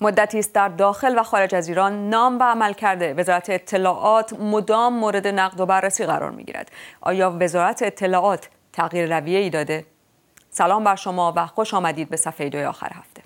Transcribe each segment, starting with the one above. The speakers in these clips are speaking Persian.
مدتی است در داخل و خارج از ایران نام و عمل کرده وزارت اطلاعات مدام مورد نقد و بررسی قرار می گیرد. آیا وزارت اطلاعات تغییر رویه ای داده؟ سلام بر شما و خوش آمدید به صفحه دوی آخر هفته.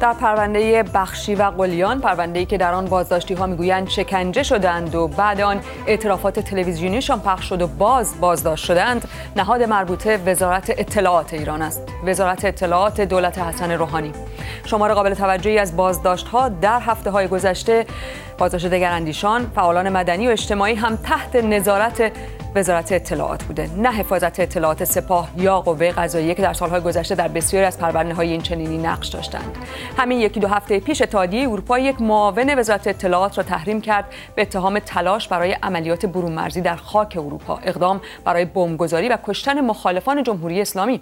در پرونده بخشی و قلیان پرونده که در آن بازداشتی ها می‌گویند شکنجه شدند و بعد آن اعترافات تلویزیونیشان پخش شد و باز بازداشت شدند نهاد مربوطه وزارت اطلاعات ایران است. وزارت اطلاعات دولت حسن روحانی. شمار قابل توجهی از بازداشت ها در هفته های گذشته بازداشت دگراندیشان فعالان مدنی و اجتماعی هم تحت نظارت وزارت اطلاعات بوده. نه حفاظت اطلاعات سپاه یا قوه قضاییه که در سالهای گذشته در بسیاری از پرونده های این چنینی نقش داشتند. همین یکی دو هفته پیش اتحادیه اروپا یک معاون وزارت اطلاعات را تحریم کرد به اتهام تلاش برای عملیات برون مرزی در خاک اروپا. اقدام برای بمبگذاری و کشتن مخالفان جمهوری اسلامی.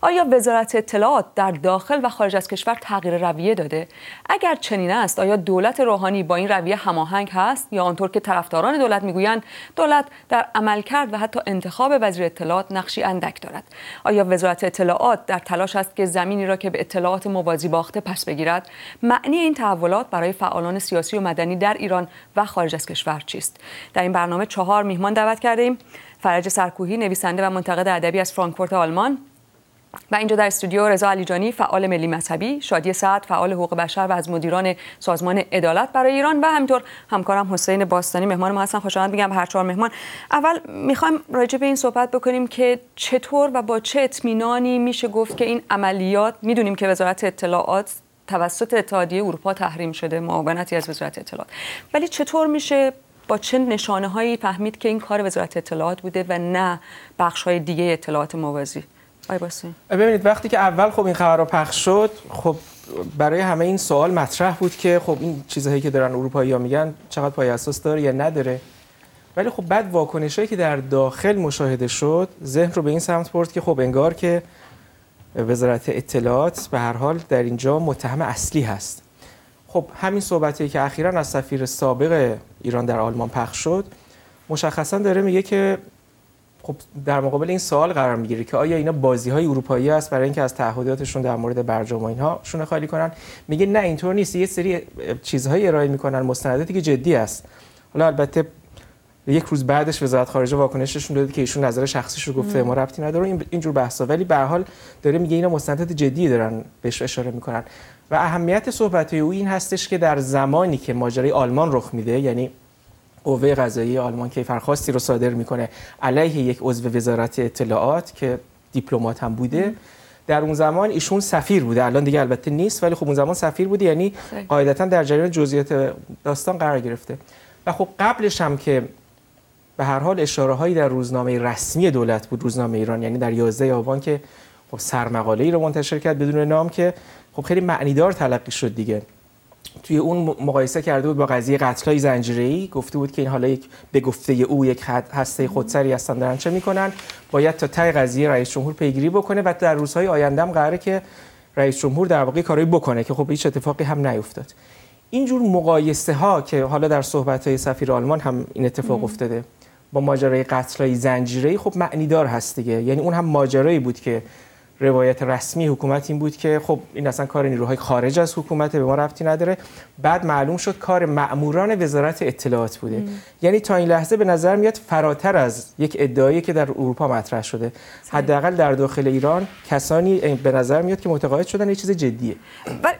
آیا وزارت اطلاعات در داخل و خارج از کشور تغییر رویه داده؟ اگر چنین است آیا دولت روحانی با این رویه هماهنگ هست یا آنطور که طرفداران دولت می‌گویند دولت در عمل کرد و حتی انتخاب وزیر اطلاعات نقشی اندک دارد. آیا وزارت اطلاعات در تلاش است که زمینی را که به اطلاعات موازی باخته پس بگیرد؟ معنی این تحولات برای فعالان سیاسی و مدنی در ایران و خارج از کشور چیست؟ در این برنامه چهار میهمان دعوت کرده ایم فرج سرکوهی نویسنده و منتقد ادبی از فرانکفورت آلمان. و اینجا در استودیو رضا علیجانی فعال ملی مذهبی شادی سعد فعال حقوق بشر و از مدیران سازمان عدالت برای ایران و همینطور همکارم حسین باستانی مهمان ما هستن. خوش آمد میگم هر چهار مهمان. اول می‌خوایم راجع به این صحبت بکنیم که چطور و با چه اطمینانی میشه گفت که این عملیات می‌دونیم که وزارت اطلاعات توسط اتحادیه اروپا تحریم شده معاونتی از وزارت اطلاعات. ولی چطور میشه با چه نشانه هایی فهمید که این کار وزارت اطلاعات بوده و نه بخش های دیگه اطلاعات موازی ببینید وقتی که اول خب این خبر پخش شد خب برای همه این سوال مطرح بود که خب این چیزهایی که دارن اروپایی ها میگن چقدر پای اساس داره یا نداره. ولی خب بعد واکنشایی که در داخل مشاهده شد ذهن رو به این سمت برد که خب انگار که وزارت اطلاعات به هر حال در اینجا متهم اصلی هست. خب همین صحبتی که اخیرا از سفیر سابق ایران در آلمان پخش شد مشخصا داره میگه که خب در مقابل این سوال قرار می‌گیره که آیا اینا بازی های اروپایی است برای اینکه از تعهداتشون در مورد برجام و اینها شونه خالی کنن؟ میگه نه اینطور نیست. یه سری چیزهایی ارائه می‌کنن مستنداتی که جدی است حالا البته یک روز بعدش وزارت خارجه واکنششون داده که ایشون نظر شخصیش رو گفته ما ربطی نداره اینجور بحثا. ولی به حال داره میگه اینا مستندات جدی دارن بهش اشاره می‌کنن. و اهمیت صحبت او این هستش که در زمانی که ماجرای آلمان رخ میده یعنی قوه قضایی آلمان کیفرخواستی رو صادر می‌کنه علیه یک عضو وزارت اطلاعات که دیپلمات هم بوده. در اون زمان ایشون سفیر بوده. الان دیگه البته نیست ولی خب اون زمان سفیر بوده. یعنی قاعدتا در جریان جزئیات داستان قرار گرفته. و خب قبلش هم که به هر حال اشاره هایی در روزنامه رسمی دولت بود روزنامه ایران یعنی در 11 آبان که خب سرمقاله ای رو منتشر کرد بدون نام که خب خیلی معنیدار تلقی شد دیگه. توی اون مقایسه کرده بود با قضیه قتلای زنجیره‌ای گفته بود که این حالا یک به گفته او یک هسته خودسری هستن دارن چه می‌کنن؟ باید تا ته قضیه رئیس جمهور پیگیری بکنه و در روزهای آینده هم قراره که رئیس جمهور در واقع کاری بکنه که خب هیچ اتفاقی هم نیفتاد. اینجور مقایسه ها که حالا در صحبت های سفیر آلمان هم این اتفاق افتاده با ماجرای قتلای زنجیره‌ای خب معنیدار هست دیگه. یعنی اون هم ماجرایی بود که روایت رسمی حکومت این بود که خب این اصلا کار نیروهای خارج از حکومت به ما ربطی نداره. بعد معلوم شد کار مأموران وزارت اطلاعات بوده. ام. یعنی تا این لحظه به نظر میاد فراتر از یک ادعایی که در اروپا مطرح شده. حداقل در داخل ایران کسانی به نظر میاد که متقاعد شدن یه چیز جدیه.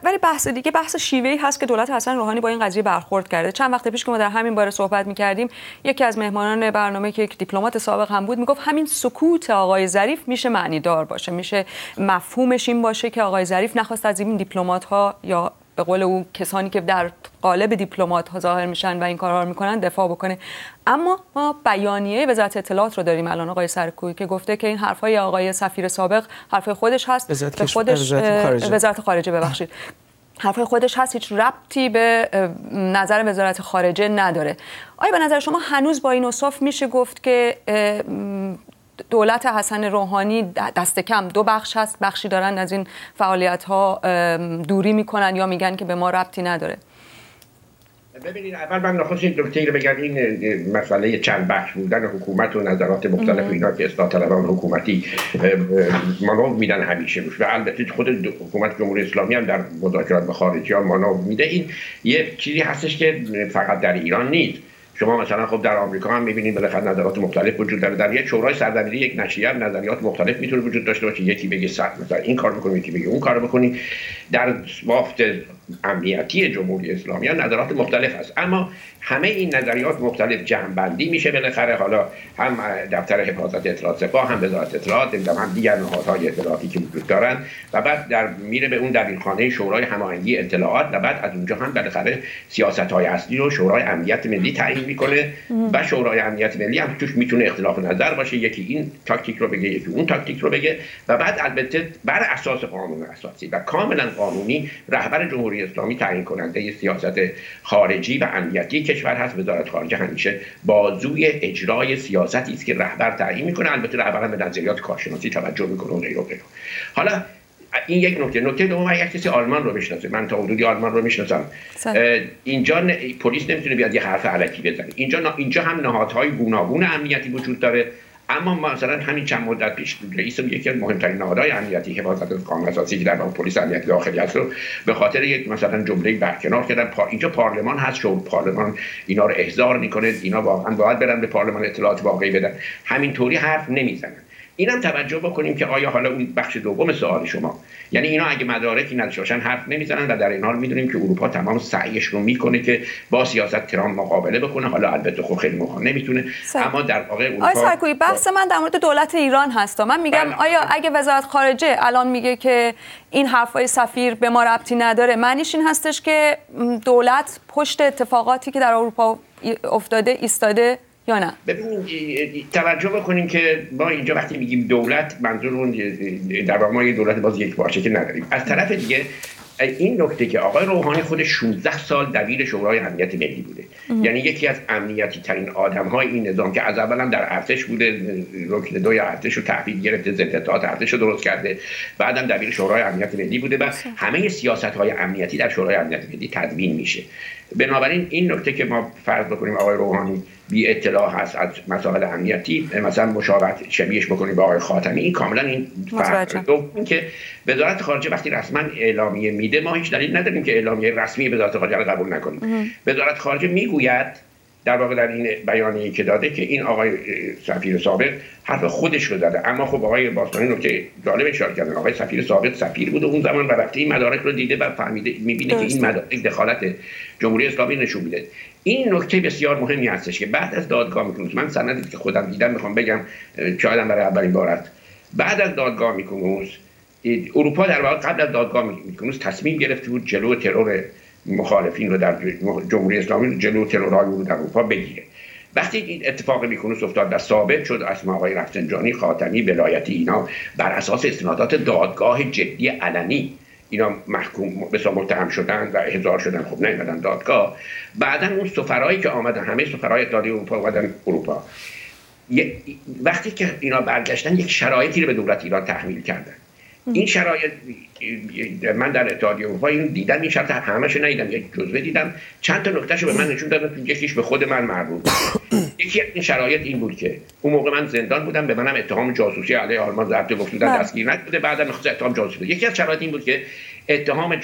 ولی بحث دیگه بحث شیوهی هست که دولت حسن روحانی با این قضیه برخورد کرده. چند وقت پیش که ما در همین باره صحبت می‌کردیم یکی از مهمانان برنامه که یک دیپلمات سابق هم بود می‌گفت همین سکوت آقای ظریف میشه معنی دار باشه میشه مفهومش این باشه که آقای ظریف نخواست از این دیپلمات ها یا به قول او کسانی که در قالب دیپلمات ها ظاهر میشن و این کارها رو می‌کنن دفاع بکنه. اما ما بیانیه وزارت اطلاعات رو داریم الان آقای سرکوی که گفته که این حرفای آقای سفیر سابق حرفای خودش هست به خودش وزارت خارجه. ببخشید. حرفای خودش هست هیچ ربطی به نظر وزارت خارجه نداره. آیا به نظر شما هنوز با این اصاف میشه گفت که دولت حسن روحانی دست کم. دو بخش هست. بخشی دارن از این فعالیت ها دوری می‌کنن یا میگن که به ما ربطی نداره. ببینید اول من نخواست این نکته رو بگم. این مسئله چند بخش بودن حکومت و نظرات مختلف اینا که اصلاح طلبان حکومتی مانو میدن همیشه. و البته خود حکومت جمهوری اسلامی هم در مذاکرات با خارجی ها مانو میده. این یه چیزی هستش که فقط در ایران نیست. شما مثلا خب در آمریکا هم می‌بینید بالاخره نظرات مختلف وجود داره. در یک شورای سرزمینی یک نشریه نظریات مختلف می‌تونه وجود داشته باشه. یکی بگه مثلا این کار بکنی یکی بگه اون کار بکنی در بافت امنیتی جمهوری اسلامی ها نظرات مختلف هست اما همه این نظریات مختلف جمع میشه بالاخره. حالا هم دفتر حفاظت اطلاعات سپاه هم وزارت اطلاعات هم دیگر نهادهای اطلاعاتی که وجود دارن و بعد در میره به اون دبیرخانه شورای هماهنگی اطلاعات و بعد از اونجا هم بالاخره سیاست های اصلی رو شورای امنیت ملی تعیین می‌کنه و شورای امنیت ملی هم توش می‌تونه اختلاف نظر باشه. یکی این تاکتیک رو بگه یکی اون تاکتیک رو بگه و بعد البته بر اساس قانون اساسی و کاملا قانونی رهبر جمهوری اسلامی تعیین کننده سیاست خارجی و امنیتی کشور هست. وزارت خارجه همیشه بازوی اجرای سیاستی است که رهبر تعیین می‌کنه. البته رهبر هم به نظریات کارشناسی توجه می‌کنه و غیره حالا این یک نکته. نکته دوم اگر کسی آلمان رو بشناسه من تا حدودی آلمان رو می‌شناسم. اینجا پلیس نمی‌تونه بیاد یه حرف علکی بزنه. اینجا اینجا هم نهادهای گوناگون امنیتی وجود داره. اما مثلا همین چند مدت پیش رئیس یکی از مهمترین نهادهای امنیتی حفاظت از قانون اساسی در پلیس امنیت داخلی هست رو به خاطر یک مثلا جمله برکنار کردن. پا... اینجا پارلمان هست شو. پارلمان اینا رو احضار می‌کنه. اینا واقعا باید برن به پارلمان اطلاعات واقعی بدن. همینطوری حرف نمی‌زنن. اینم توجه بکنیم که آیا حالا اون بخش دوم سوال شما. یعنی اینا اگه مدارکی نداشتن حرف نمی‌زنن و در این حال می‌دونیم که اروپا تمام سعیش رو می‌کنه که با سیاست ترامپ مقابله بکنه. حالا البته خب خیلی موقع نمی‌تونه. اما در واقع اروپا آیا بحث من در مورد دولت ایران هست من میگم بله. آیا اگه وزارت خارجه الان میگه که این حرفای سفیر به ما ربطی نداره معنیش این هستش که دولت پشت اتفاقاتی که در اروپا افتاده ایستاده یا نه؟ ببینید توجه بکنیم که ما اینجا وقتی میگیم دولت منظور اون در واقع یه دولت باز یک باشه که نداریم. از طرف دیگه این نکته که آقای روحانی خود 16 سال دبیر شورای امنیت ملی بوده. یعنی یکی از امنیتی ترین آدم های این نظام که از اول هم در ارتش بوده رکن دوی ارتش رو تحویل گرفته ضد ارتش رو درست کرده بعدم دبیر شورای امنیت ملی بوده و همه سیاست های امنیتی در شورای امنیت ملی تدوین میشه. بنابراین این نکته که ما فرض بکنیم آقای روحانی بی اطلاع هست از مسائل امنیتی مثلا مشاورت شبیهش بکنیم با آقای خاتمی. این کاملا این فرق این که وزارت خارجه وقتی رسما اعلامیه میده ما هیچ دلیل نداریم که اعلامیه رسمی وزارت خارجه رو قبول نکنیم وزارت خارجه می‌گوید در واقع در این بیانیه‌ای که داده که این آقای سفیر سابق حرف خودش رو زده. اما خب آقای باستانی نکته جالب اشاره کردن آقای سفیر سابق سفیر بود اون زمان و وقتی این مدارک رو دیده و فهمیده می‌بینه که این مدارک دخالت جمهوری اسلامی نشون میده. این نکته بسیار مهمی هستش که بعد از دادگاه میکنوس من سندی که خودم دیدم می‌خوام بگم شاید برای اولین بار بعد از دادگاه میکنوس اروپا در واقع قبل از دادگاه میکنوس تصمیم گرفته بود جلو ترور مخالفین رو در جمهوری اسلامی جلو ترورهای رو در اروپا بگیره. وقتی این اتفاق میکنوس افتاد و ثابت شد اسم آقای رفسنجانی خاتمی ولایتی اینا بر اساس استنادات دادگاه جدی علنی اینا محکوم به متهم شدن و احضار شدن خب نیومدن دادگاه. بعدا اون سفرهایی که آمدن همه سفرهای اتحادیه اروپا اومدن اروپا. وقتی که اینا برگشتن یک شرایطی رو به دولت ایران تحمیل کردن. این شرایط من در اتحادیه اروپا این دیدم این شرط همش ندیدم یک جزوه دیدم. چند تا نکتهشو به من نشون دادن یکیش به خود من مربوط یکی از این شرایط این بود که اون موقع من زندان بودم به منم اتهام جاسوسی علیه آلمان ضبط گفتودن بله. دستگیر نشده بعدا می‌خواست اتهام جاسوسی بود یکی از شرایط این بود که اتهام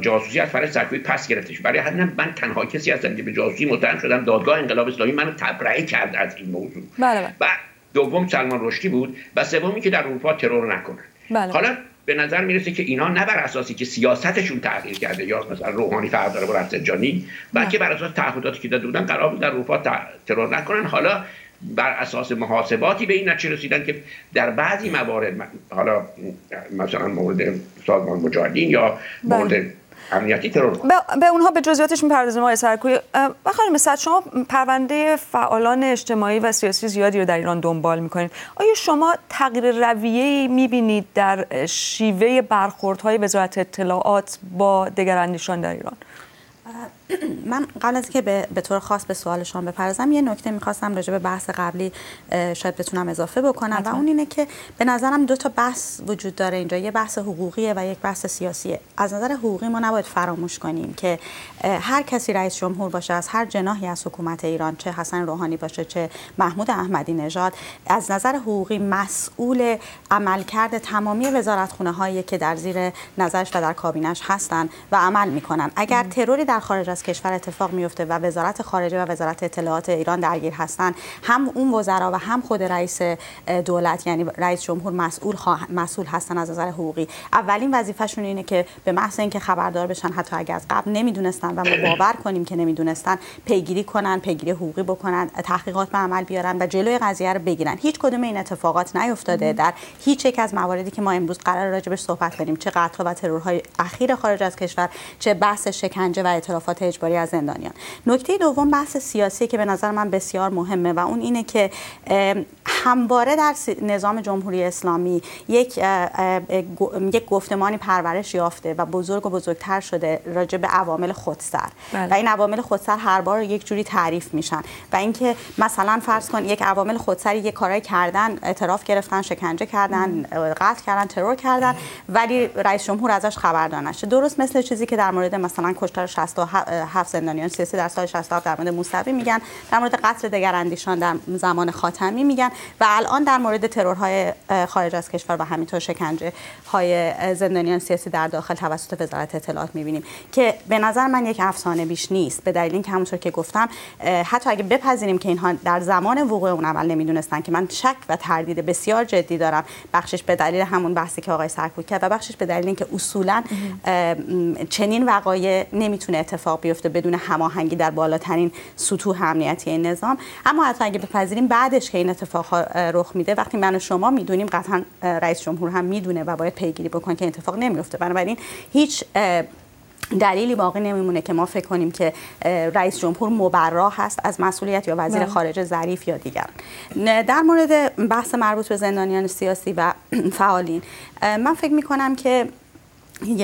جاسوسی از فرش سرکوی پس گرفتش برای همین من تنها کسی هستم که به جاسوسی متهم شدم دادگاه انقلاب اسلامی منو تبرئه کرد از این موضوع بله بله. و دوم سلمان رشدی بود و سومی که در اروپا ترور نکنن بله. حالا به نظر می‌رسه که اینا نه بر اساسی که سیاستشون تغییر کرده یا مثلا روحانی فرق داره با رفسنجانی بلکه بر اساس تعهداتی که داده بودن قرار بود در اروپا ترور نکنن حالا بر اساس محاسباتی به این نتیجه رسیدن که در بعضی موارد حالا مثلا مورد سازمان مجاهدین یا بله. مورد امنیتی ترور به اونها به جزئیاتش می‌پردازیم آقای سرکوی. و خانم شما پرونده فعالان اجتماعی و سیاسی زیادی رو در ایران دنبال می‌کنید. آیا شما تغییر رویه می‌بینید در شیوه برخوردهای وزارت اطلاعات با دگراندیشان در ایران؟ من قبل از که به, به طور خاص به سوال شما بپرزم یه نکته می‌خواستم راجع به بحث قبلی شاید بتونم اضافه بکنم و اون اینه که به نظرم دو تا بحث وجود داره اینجا. یه بحث حقوقیه و یک بحث سیاسیه. از نظر حقوقی ما نباید فراموش کنیم که هر کسی رئیس جمهور باشه از هر جناحی از حکومت ایران چه حسن روحانی باشه چه محمود احمدی نژاد از نظر حقوقی مسئول عملکرد تمامی وزارتخونه هایی که در زیر نظرش و در کابینش هستن و عمل می‌کنن. اگر تروری در خارج از کشور اتفاق میفته و وزارت خارجه و وزارت اطلاعات ایران درگیر هستن هم اون وزرا و هم خود رئیس دولت یعنی رئیس جمهور مسئول مسئول هستن از نظر حقوقی. اولین وظیفهشون اینه که به محض اینکه خبردار بشن حتی اگر از قبل نمی‌دونستن و ما باور کنیم که نمی‌دونستن پیگیری کنن پیگیری حقوقی بکنن تحقیقات به عمل بیارن و جلوی قضیه رو بگیرن. هیچ کدوم این اتفاقات نیفتاده. در هیچ یک از مواردی که ما امروز قرار راجبش صحبت کنیم چه قتل و ترورهای اخیر خارج از کشور چه بحث شکنجه و اعترافات اجباری از زندانیان. نکته دوم بحث سیاسی که به نظر من بسیار مهمه و اون اینه که همواره در نظام جمهوری اسلامی یک یک گفتمانی پرورش یافته و بزرگ و بزرگتر شده راجع به عوامل خودسر. بله. و این عوامل خودسر هر بار یک جوری تعریف میشن. و اینکه مثلا فرض کن یک عوامل خودسری یک کارای کردن اعتراف گرفتن شکنجه کردن قتل کردن ترور کردن ولی رئیس جمهور ازش خبردار نشه درست مثل چیزی که در مورد مثلا کشتار 67 زندانیان سیاسی در سال 67 در مورد موسوی میگن. در مورد قتل دگراندیشان در زمان خاتمی میگن و الان در مورد ترورهای خارج از کشور و همینطور شکنجه های زندانیان سیاسی در داخل توسط وزارت اطلاعات می‌بینیم که به نظر من یک افسانه بیش نیست. به دلیل اینکه همونطور که گفتم حتی اگه بپذیریم که اینها در زمان وقوع اون عمل نمی‌دونستن که من شک و تردید بسیار جدی دارم بخشش به دلیل همون بحثی که آقای سرکوب کرد و بخشش به دلیل اینکه اصولا چنین وقایع نمی‌تونه اتفاق بیفته بدون هماهنگی در بالاترین سطوح امنیتی این نظام. اما حتی اگه بپذیریم بعدش که این اتفاق رخ میده وقتی من و شما می‌دونیم قطعا رئیس جمهور هم می‌دونه و باید پیگیری بکنه که اتفاق نمیفته بنابراین هیچ دلیلی باقی نمیمونه که ما فکر کنیم که رئیس جمهور مبرا هست از مسئولیت یا وزیر بله. خارجه ظریف یا دیگر. در مورد بحث مربوط به زندانیان سیاسی و فعالین من فکر می کنم که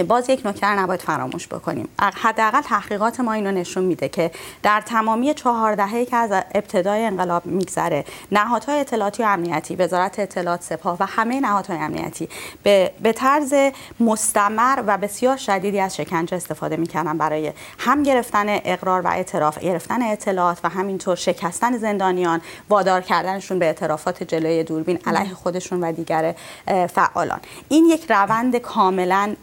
باز یک نکته نباید فراموش بکنیم. حداقل تحقیقات ما اینو نشون میده که در تمامی چهار دهه که از ابتدای انقلاب میگذره نهادهای اطلاعاتی و امنیتی وزارت اطلاعات سپاه و همه نهادهای امنیتی به, به طرز مستمر و بسیار شدیدی از شکنجه استفاده می‌کردن برای هم گرفتن اقرار و اعتراف گرفتن اطلاعات و همینطور شکستن زندانیان وادار کردنشون به اعترافات جلوی دوربین علیه خودشون و دیگر فعالان. این یک روند کاملا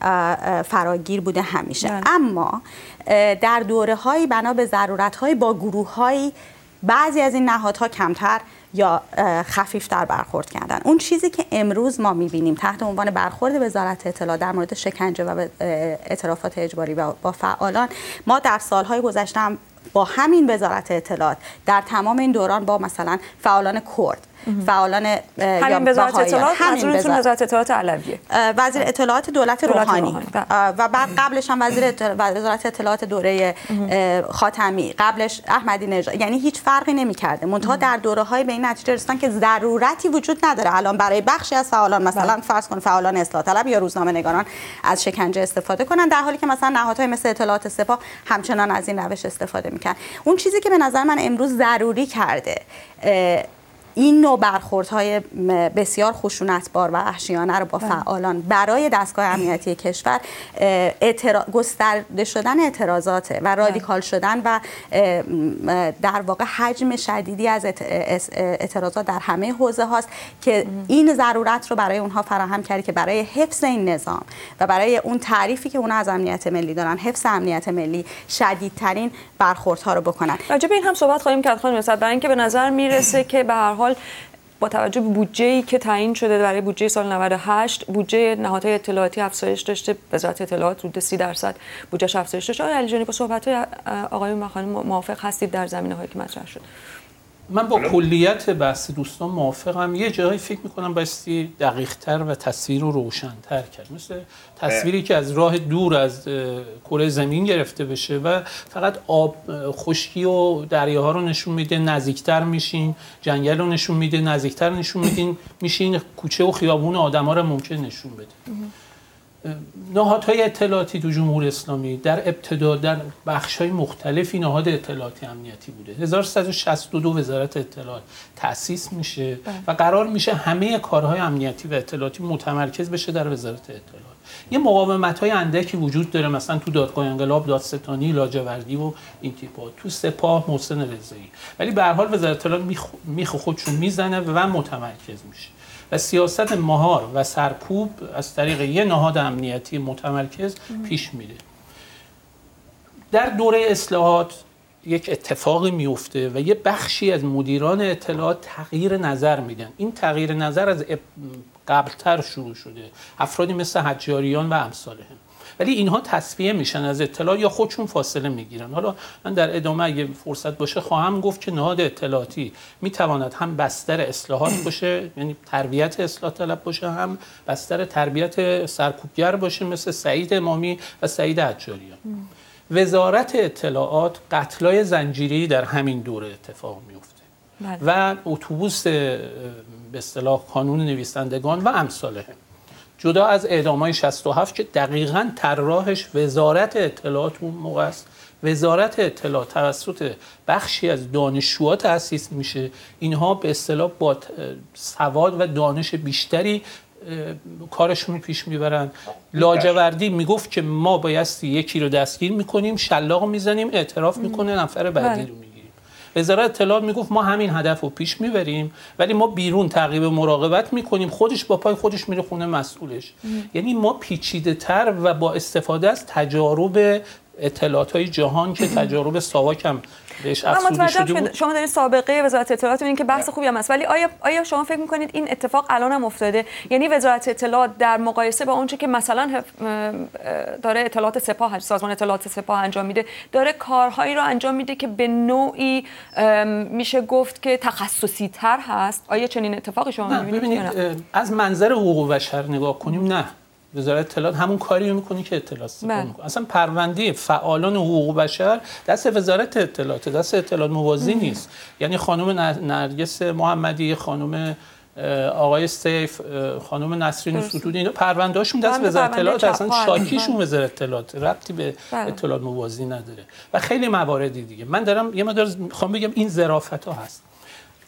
فراگیر بوده همیشه بله. اما در دوره هایی بنا به ضرورت های با گروه های بعضی از این نهادها کمتر یا خفیفتر برخورد کردن اون چیزی که امروز ما می‌بینیم تحت عنوان برخورد وزارت اطلاعات در مورد شکنجه و اعترافات اجباری و با فعالان ما در سالهای گذشته با همین وزارت اطلاعات در تمام این دوران با مثلا فعالان کرد فعالان همین وزارت اطلاعات همین وزارت. اطلاعات علویه. وزیر اطلاعات دولت, دولت روحانی, بله. و بعد قبلش هم وزیر وزارت اطلاعات دوره خاتمی. قبلش احمدی نژاد. یعنی هیچ فرقی نمی‌کرده. منتها در دوره های به این نتیجه رسیدن که ضرورتی وجود نداره. الان برای بخشی از فعالان مثلا بله. فرض کن فعالان اصلاح طلب یا روزنامه نگاران از شکنجه استفاده کنن در حالی که مثلا نهادهای مثل اطلاعات سپاه همچنان از این روش استفاده می‌کنن اون چیزی که به نظر من امروز ضروری کرده این نوع برخوردهای بسیار خشونتبار و وحشیانه رو با بله. فعالان برای دستگاه امنیتی کشور گسترده شدن اعتراضات و رادیکال شدن و در واقع حجم شدیدی از اعتراضات در همه حوزه هاست که این ضرورت رو برای اونها فراهم کرده که برای حفظ این نظام و برای اون تعریفی که اونها از امنیت ملی دارن حفظ امنیت ملی شدیدترین برخوردها رو بکنن. راجع به این هم صحبت خواهیم کرد خانم برای اینکه به نظر می‌رسه که به هر حال با توجه به بودجه که تعیین شده برای بودجه سال 98 بودجه نهادهای اطلاعاتی افزایش داشته وزارت اطلاعات حدود 30 درصد بودجهش افزایش داشته. آقای علی با صحبت های آقای خانم موافق هستید در زمینه هایی که مطرح شد؟ من با کلیت بحث دوستان موافقم. یه جایی فکر می‌کنم بایستی دقیق تر و تصویر رو روشن تر کرد. مثل تصویری که از راه دور از کره زمین گرفته بشه و فقط آب خشکی و دریاها رو نشون میده نزدیکتر میشین جنگل رو نشون میده نزدیکتر نشون میدین میشین کوچه و خیابون آدما رو ممکن نشون بده. نهادهای اطلاعاتی تو جمهوری اسلامی در ابتدا در بخش‌های مختلفی نهاد اطلاعاتی امنیتی بوده. 1162 وزارت اطلاعات تأسیس میشه بله. و قرار میشه همه کارهای امنیتی و اطلاعاتی متمرکز بشه در وزارت اطلاعات. یه مقاومت های اندکی وجود داره مثلا تو دادگاه انقلاب دادستانی لاجوردی و این تیپا تو سپاه محسن رضایی. ولی به هر حال وزارت اطلاعات میخ, میخ خودشون می‌زنه و متمرکز میشه. و سیاست مهار و سرکوب از طریق یه نهاد امنیتی متمرکز پیش میره. در دوره اصلاحات یک اتفاقی میفته و یه بخشی از مدیران اطلاعات تغییر نظر میدن. این تغییر نظر از قبلتر شروع شده. افرادی مثل حجاریان و امثالهم. ولی اینها تصفیه میشن از اطلاع یا خودشون فاصله می‌گیرن. حالا من در ادامه اگه فرصت باشه خواهم گفت که نهاد اطلاعاتی می‌تواند هم بستر اصلاحات باشه یعنی تربیت اصلاح طلب باشه هم بستر تربیت سرکوبگر باشه مثل سعید امامی و سعید حجاریان وزارت اطلاعات قتلای زنجیری در همین دوره اتفاق میفته. بله. و اتوبوس به اصطلاح کانون نویسندگان و امثالهم جدا از اعدامای 67 که دقیقا طراحش وزارت اطلاعات اون موقع است. وزارت اطلاعات توسط بخشی از دانشجوها تأسیس میشه. اینها به اصطلاح با سواد و دانش بیشتری کارشون رو پیش می‌برن. لاجوردی می‌گفت که ما بایستی یکی رو دستگیر می‌کنیم شلاق می‌زنیم اعتراف می‌کنه نفر بعدی رو می‌گیریم. وزارت اطلاعات می‌گفت ما همین هدف رو پیش می‌بریم ولی ما بیرون تعقیب مراقبت می‌کنیم. خودش با پای خودش میره خونه مسئولش. یعنی ما پیچیده تر و با استفاده از تجارب اطلاعات های جهان که تجارب ساواک هم بهش شده بود. شما دارید سابقه وزارت اطلاعات می‌بینید که بحث خوبی هم هست. ولی آیا آیا شما فکر می‌کنید این اتفاق الان هم افتاده؟ یعنی وزارت اطلاعات در مقایسه با اونچه که مثلا داره اطلاعات سپاه سازمان اطلاعات سپاه انجام میده داره کارهایی رو انجام میده که به نوعی میشه گفت که تخصصی تر هست؟ آیا چنین اتفاقی شما می‌بینید؟ از منظر حقوق بشر نگاه کنیم نه. وزارت اطلاعات همون کاری رو می‌کنه که اطلاعات سپاه می‌کنه. اصلا پرونده فعالان حقوق بشر دست وزارت اطلاعات دست اطلاعات موازی نیست. یعنی خانم نرگس محمدی خانم آقای سیف خانم نسرین ستودی اینا پروندهاشون دست وزارت اطلاعات اصلا شاکیشون وزارت اطلاعات. ربطی به اطلاعات موازی نداره. و خیلی مواردی دیگه. من دارم یه مقدار می‌خوام بگم این ظرافت ها هست.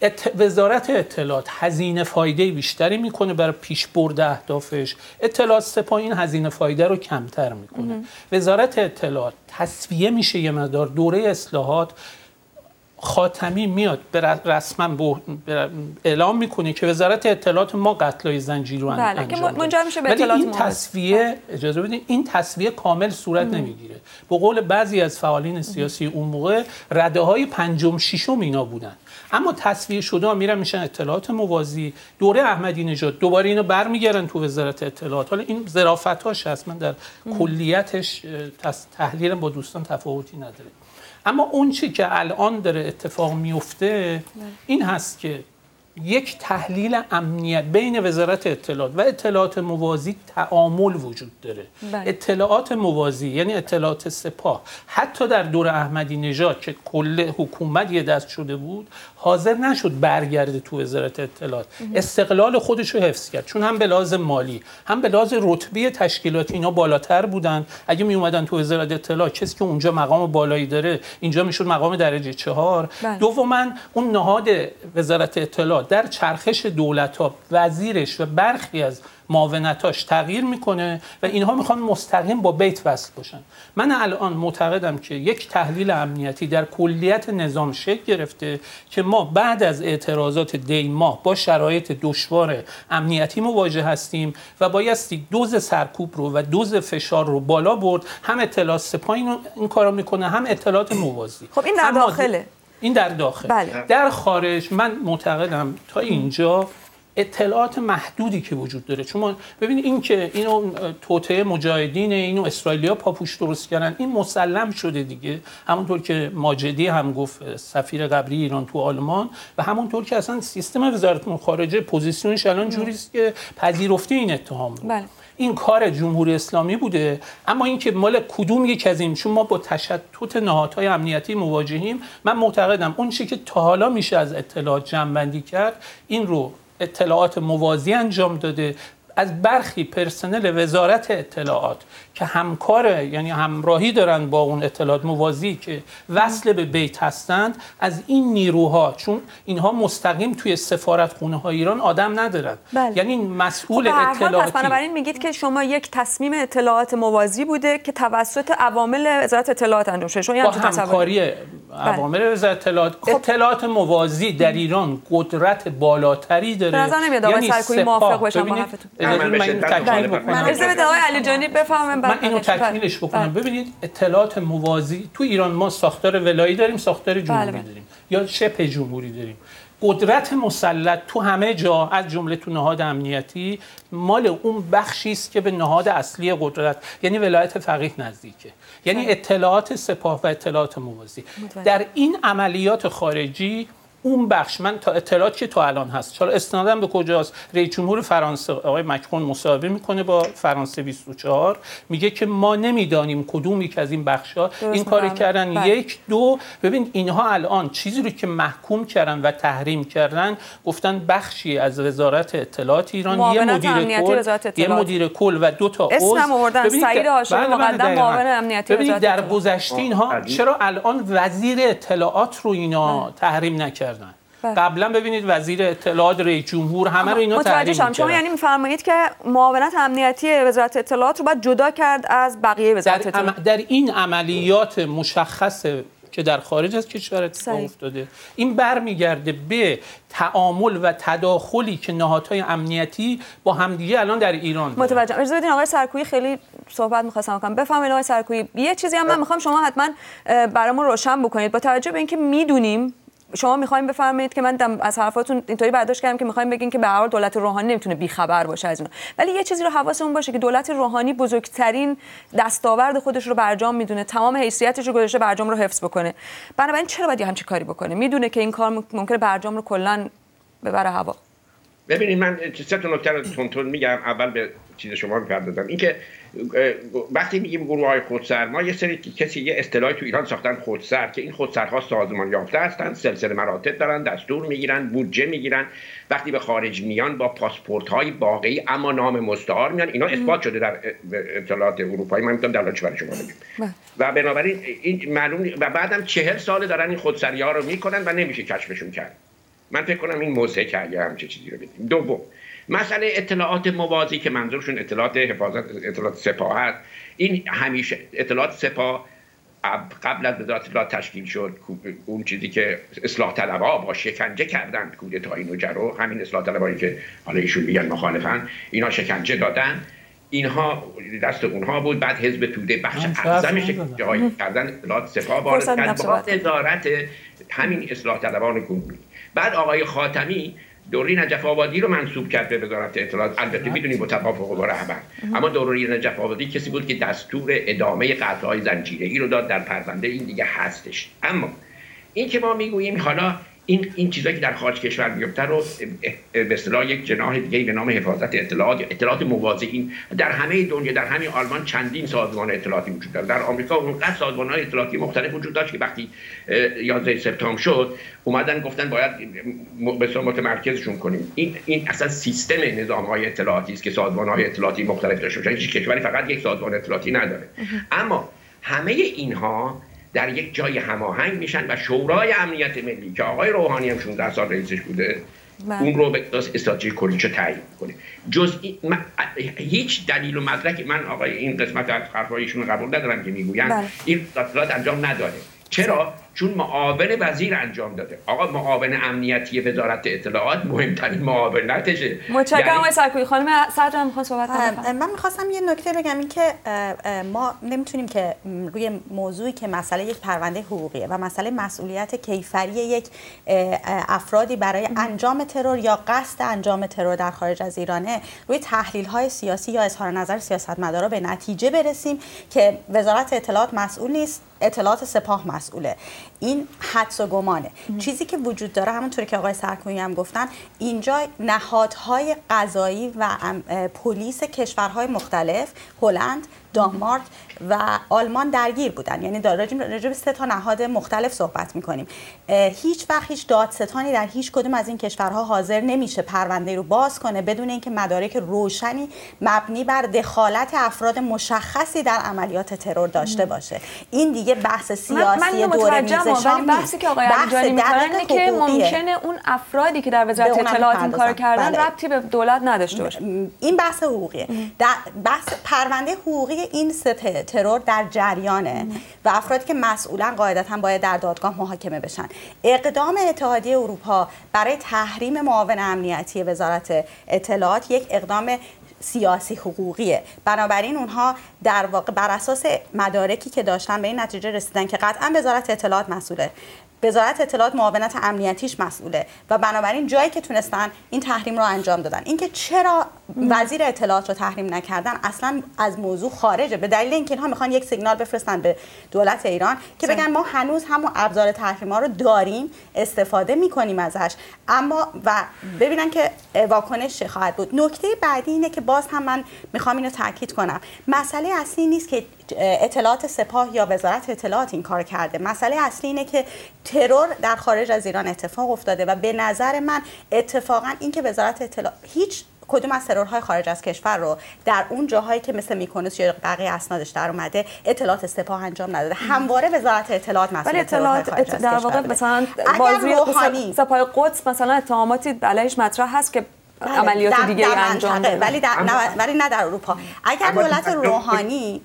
ات... وزارت اطلاعات هزینه فایده بیشتری می‌کنه برای پیش برد اهدافش. اطلاعات سپاه این هزینه فایده رو کمتر می‌کنه. وزارت اطلاعات تصفیه میشه یه مقدار دوره اصلاحات خاتمی میاد. رسما اعلام می‌کنه که وزارت اطلاعات ما قتلای زنجیری رو بله، انجام میشه به ولی اطلاعات این تصفیه اجازه بدین این تصفیه کامل صورت نمی‌گیره. به قول بعضی از فعالین سیاسی اون موقع رده های پنجم ششم اینا بودن. اما تصفیه شده ها میرن میشن اطلاعات موازی. دوره احمدی نژاد دوباره اینو برمیگردن تو وزارت اطلاعات. حالا این ظرافتاش هست من در کلیتش تحلیلم با دوستان تفاوتی نداره. اما اون چی که الان داره اتفاق میفته این هست که یک تحلیل امنیت بین وزارت اطلاعات و اطلاعات موازی تعامل وجود داره. بله. اطلاعات موازی یعنی اطلاعات سپاه حتی در دور احمدی نژاد که کل حکومت یه دست شده بود حاضر نشد برگرده تو وزارت اطلاعات. استقلال خودش رو حفظ کرد چون هم به لحاظ مالی هم به لحاظ رتبه تشکیلات اینا بالاتر بودن. اگه می اومدن تو وزارت اطلاعات کسی که اونجا مقام بالایی داره اینجا می‌شد مقام درجه چهار. بله. دوما اون نهاد وزارت اطلاعات در چرخش دولت ها وزیرش و برخی از معاونتاش تغییر می‌کنه و اینها می‌خوان مستقیم با بیت وصل باشن. من الان معتقدم که یک تحلیل امنیتی در کلیت نظام شکل گرفته که ما بعد از اعتراضات دی ماه با شرایط دشوار امنیتی مواجه هستیم و بایستی دوز سرکوب رو و دوز فشار رو بالا برد. هم اطلاعات سپاه این, این کارو می‌کنه هم اطلاعات موازی. خب این در داخله. این در داخل. بله. در خارج من معتقدم تا اینجا اطلاعات محدودی که وجود داره. چون ما ببینید این که اینو توطئه مجاهدین اینو اسرائیلیا پاپوش درست کردن این مسلم شده دیگه. همونطور که ماجدی هم گفت سفیر قبلی ایران تو آلمان و همونطور که اصلا سیستم وزارت خارجه position ش الان جوری است که پذیرفته این اتهام رو. بله. این کار جمهوری اسلامی بوده. اما اینکه مال کدوم یک از این؟ چون ما با تشتت نهادهای امنیتی مواجهیم. من معتقدم اون چیزی که تا حالا میشه از اطلاعات جمع کرد این رو اطلاعات موازی انجام داده از برخی پرسنل وزارت اطلاعات که همکار یعنی همراهی دارن با اون اطلاعات موازی که وصل به بیت هستند از این نیروها چون اینها مستقیم توی سفارت خونه های ایران آدم ندارن. بله. یعنی مسئول خب اطلاعاتی پس بنابراین میگید که شما یک تصمیم اطلاعات موازی بوده که توسط عوامل وزارت اطلاعات انجام شده. شما با همکاری عوامل وزارت اطلاعات. خب. اطلاعات موازی در ایران قدرت بالاتری داره. به نظر نمیاد آقای یعنی سرکویی موافق باشم با حرفتون اجازه بده آقای علی جانی بفهمم من اینو تکمیلش بکنم. ببینید اطلاعات موازی تو ایران ما ساختار ولایی داریم ساختار جمهوری داریم یا شبه جمهوری داریم. قدرت مسلط تو همه جا از جمله تو نهاد امنیتی مال اون بخشی است که به نهاد اصلی قدرت یعنی ولایت فقیه نزدیکه. یعنی اطلاعات سپاه و اطلاعات موازی. در این عملیات خارجی اون بخش من تا اطلاعاتی که تا الان هست. چرا استنادم به کجاست؟ رئیس جمهور فرانسه آقای مکرون مصاحبه می‌کنه با فرانسه 24 میگه که ما نمی‌دانیم کدوم یک از این بخشا این کار کردن بله. یک دو. ببین اینها الان چیزی رو که محکوم کردن و تحریم کردن گفتن بخشی از وزارت اطلاعات ایران یه مدیر کل یه مدیر کل و دو تا عضو. اسم آوردن سعید هاشمی مقدم معاون امنیتی ببینید در گذشته اینها چرا الان وزیر اطلاعات رو اینا تحریم نکرد؟ کردن. بله. قبلا ببینید وزیر اطلاعات رئیس جمهور همه رو اینا تحریم شما شما یعنی میفرمایید که معاونت امنیتی وزارت اطلاعات رو باید جدا کرد از بقیه وزارت در, در این عملیات مشخص که در خارج از کشور اتفاق افتاده. این برمیگرده به تعامل و تداخلی که نهادهای امنیتی با همدیگه الان در ایران متوجهم. اجازه بدین آقای سرکویی خیلی صحبت می‌خواستم کنم بفهمید آقای سرکویی یه چیزی هم من می‌خوام شما حتما برامون روشن بکنید. با توجه به اینکه می‌دونیم شما می‌خوایم بفرمایید که من از حرفاتون اینطوری برداشت کردم که می‌خوایم بگین که به هر دولت روحانی نمی‌تونه بی خبر باشه از اینا. ولی یه چیزی رو حواسمون باشه که دولت روحانی بزرگترین دستاورد خودش رو برجام می‌دونه. تمام حیثیتش رو گذاشته برجام رو حفظ بکنه. بنابراین چرا باید همچین کاری بکنه؟ می‌دونه که این کار ممکنه برجام رو کلا ببره هوا. ببینید من سه تا نکته رو تون میگم. اول به چیز شما می‌پردازم. اینکه وقتی میگیم گروه های خودسر ما یه سری کسی یه اصطلاحی تو ایران ساختن خودسر که این خودسرها سازمان یافته هستن سلسله مراتب دارن دستور می‌گیرن بودجه می‌گیرن. وقتی به خارج میان با پاسپورت های واقعی اما نام مستعار میان. اینا اثبات شده در اطلاعات اروپایی. من می‌تونم دلالش برای شما بگم. بله. و بنابراین این معلوم و بعدم چهل ساله دارن این خودسری ها رو می‌کنن و نمیشه کشفشون کرد. من فکر کنم این موزه اگه همچه چیزی رو بدیم. دوم مسئله اطلاعات موازی که منظورشون اطلاعات حفاظت اطلاعات سپاه هست. این همیشه اطلاعات سپاه قبل از وزارت اطلاعات تشکیل شد. اون چیزی که اصلاح طلبها با شکنجه کردن کودتای نوجرو همین اصلاح طلبایی که حالا ایشون میگن مخالفن اینا شکنجه دادن. اینها دست اونها بود. بعد حزب توده بخش اعظمش جای کردن اطلاعات سپاه وارد کرد. با نظارت همین اصلاح طلبان کنونی بعد آقای خاتمی دوری نجف آبادی رو منصوب کرد به وزارت اطلاعات. البته می‌دونیم با توافق با رهبر. اما دوری نجف آبادی کسی بود که دستور ادامه قتل های زنجیره‌ای رو داد در پرونده این دیگه هستش. اما این که ما می‌گوییم حالا این این چیزایی که در خارج کشور میفته رو به اصطلاح یک جناح دیگه به نام حفاظت اطلاعات اطلاعات موازی این در همه دنیا در همین آلمان چندین سازمان اطلاعاتی وجود داره. در آمریکا اونقدر سازمان های اطلاعاتی مختلف وجود داشت که وقتی 11 سپتامبر شد اومدن گفتن باید به متمرکزشون کنیم. این این اصلا سیستم نظام های اطلاعاتی است که سازمان های اطلاعاتی مختلف داشته باشن. هیچ کشوری فقط یک سازمان اطلاعاتی نداره. اما همه اینها در یک جای هماهنگ میشن و شورای امنیت ملی که آقای روحانی هم 16 سال رئیسش بوده بله. اون رو به استراتژی کلیچو تعیین کنه جز هیچ دلیل و مدرک من آقای این قسمت از حرفایشون قبول ندارم که می‌گوین بله. این اطلاعات انجام نداره چرا چون معاون وزیر انجام داده. آقا معاون امنیتی وزارت اطلاعات مهمترین معاونتشه متشکرم یعنی... آقای سرکویی خانم سرجان می‌خوام صحبت کنم من می‌خواستم یه نکته بگم این که ما نمی‌تونیم که روی موضوعی که مسئله یک پرونده حقوقیه و مسئله مسئولیت کیفری یک افرادی برای انجام ترور یا قصد انجام ترور در خارج از ایرانه روی تحلیل های سیاسی یا اظهار نظر سیاستمدارا به نتیجه برسیم که وزارت اطلاعات مسئول نیست اطلاعات سپاه مسئوله. این حدس و گمانه. چیزی که وجود داره همونطوری که آقای سرکویی هم گفتن اینجا نهادهای قضایی و پلیس کشورهای مختلف هلند دانمارک و آلمان درگیر بودن. یعنی راجع به سه تا نهاد مختلف صحبت می‌کنیم. هیچ وقت هیچ دادستانی در هیچ کدوم از این کشورها حاضر نمیشه پرونده رو باز کنه بدون اینکه مدارک روشنی مبنی بر دخالت افراد مشخصی در عملیات ترور داشته باشه. این دیگه بحث سیاسی دوره میزشان بحثی که آقای علیجانی که ممکنه اون افرادی که در وزارت اطلاعات این کار کردن بله. ربطی به دولت نداشته باشه. این بحث حقوقیه. در بحث پرونده حقوقی این سه ترور در جریانه و افرادی که مسئولا قاعدتا باید در دادگاه محاکمه بشن. اقدام اتحادیه اروپا برای تحریم معاون امنیتی وزارت اطلاعات یک اقدام سیاسی حقوقیه. بنابراین اونها در واقع بر اساس مدارکی که داشتن به این نتیجه رسیدن که قطعا وزارت اطلاعات مسئوله. وزارت اطلاعات معاونت امنیتیش مسئوله و بنابراین جایی که تونستن این تحریم رو انجام دادن. اینکه چرا وزیر اطلاعات رو تحریم نکردن اصلا از موضوع خارجه. به دلیل اینکه اینها می‌خوان یک سیگنال بفرستن به دولت ایران که بگن ما هنوز همون ابزار تحریم ها رو داریم استفاده می‌کنیم ازش. اما و ببینن که واکنش چه خواهد بود. نکته بعدی اینه که باز هم من می‌خوام اینو تاکید کنم. مسئله اصلی نیست که اطلاعات سپاه یا وزارت اطلاعات این کار کرده. مسئله اصلی اینه که ترور در خارج از ایران اتفاق افتاده و به نظر من اتفاقا اینکه وزارت اطلاعات هیچ کدوم از ترورهای خارج از کشور رو در اون جاهایی که مثل میکنوس یا بقیه اسنادش در اومده اطلاعات سپاه انجام نداده. همواره وزارت اطلاعات مسئول اطلاعات در واقع مثلا بازی سپاه قدس مثلا اتهاماتی علیهش مطرح هست که عملیات در دیگه انجام ولی در ولی نه در اروپا. اگر دولت روحانی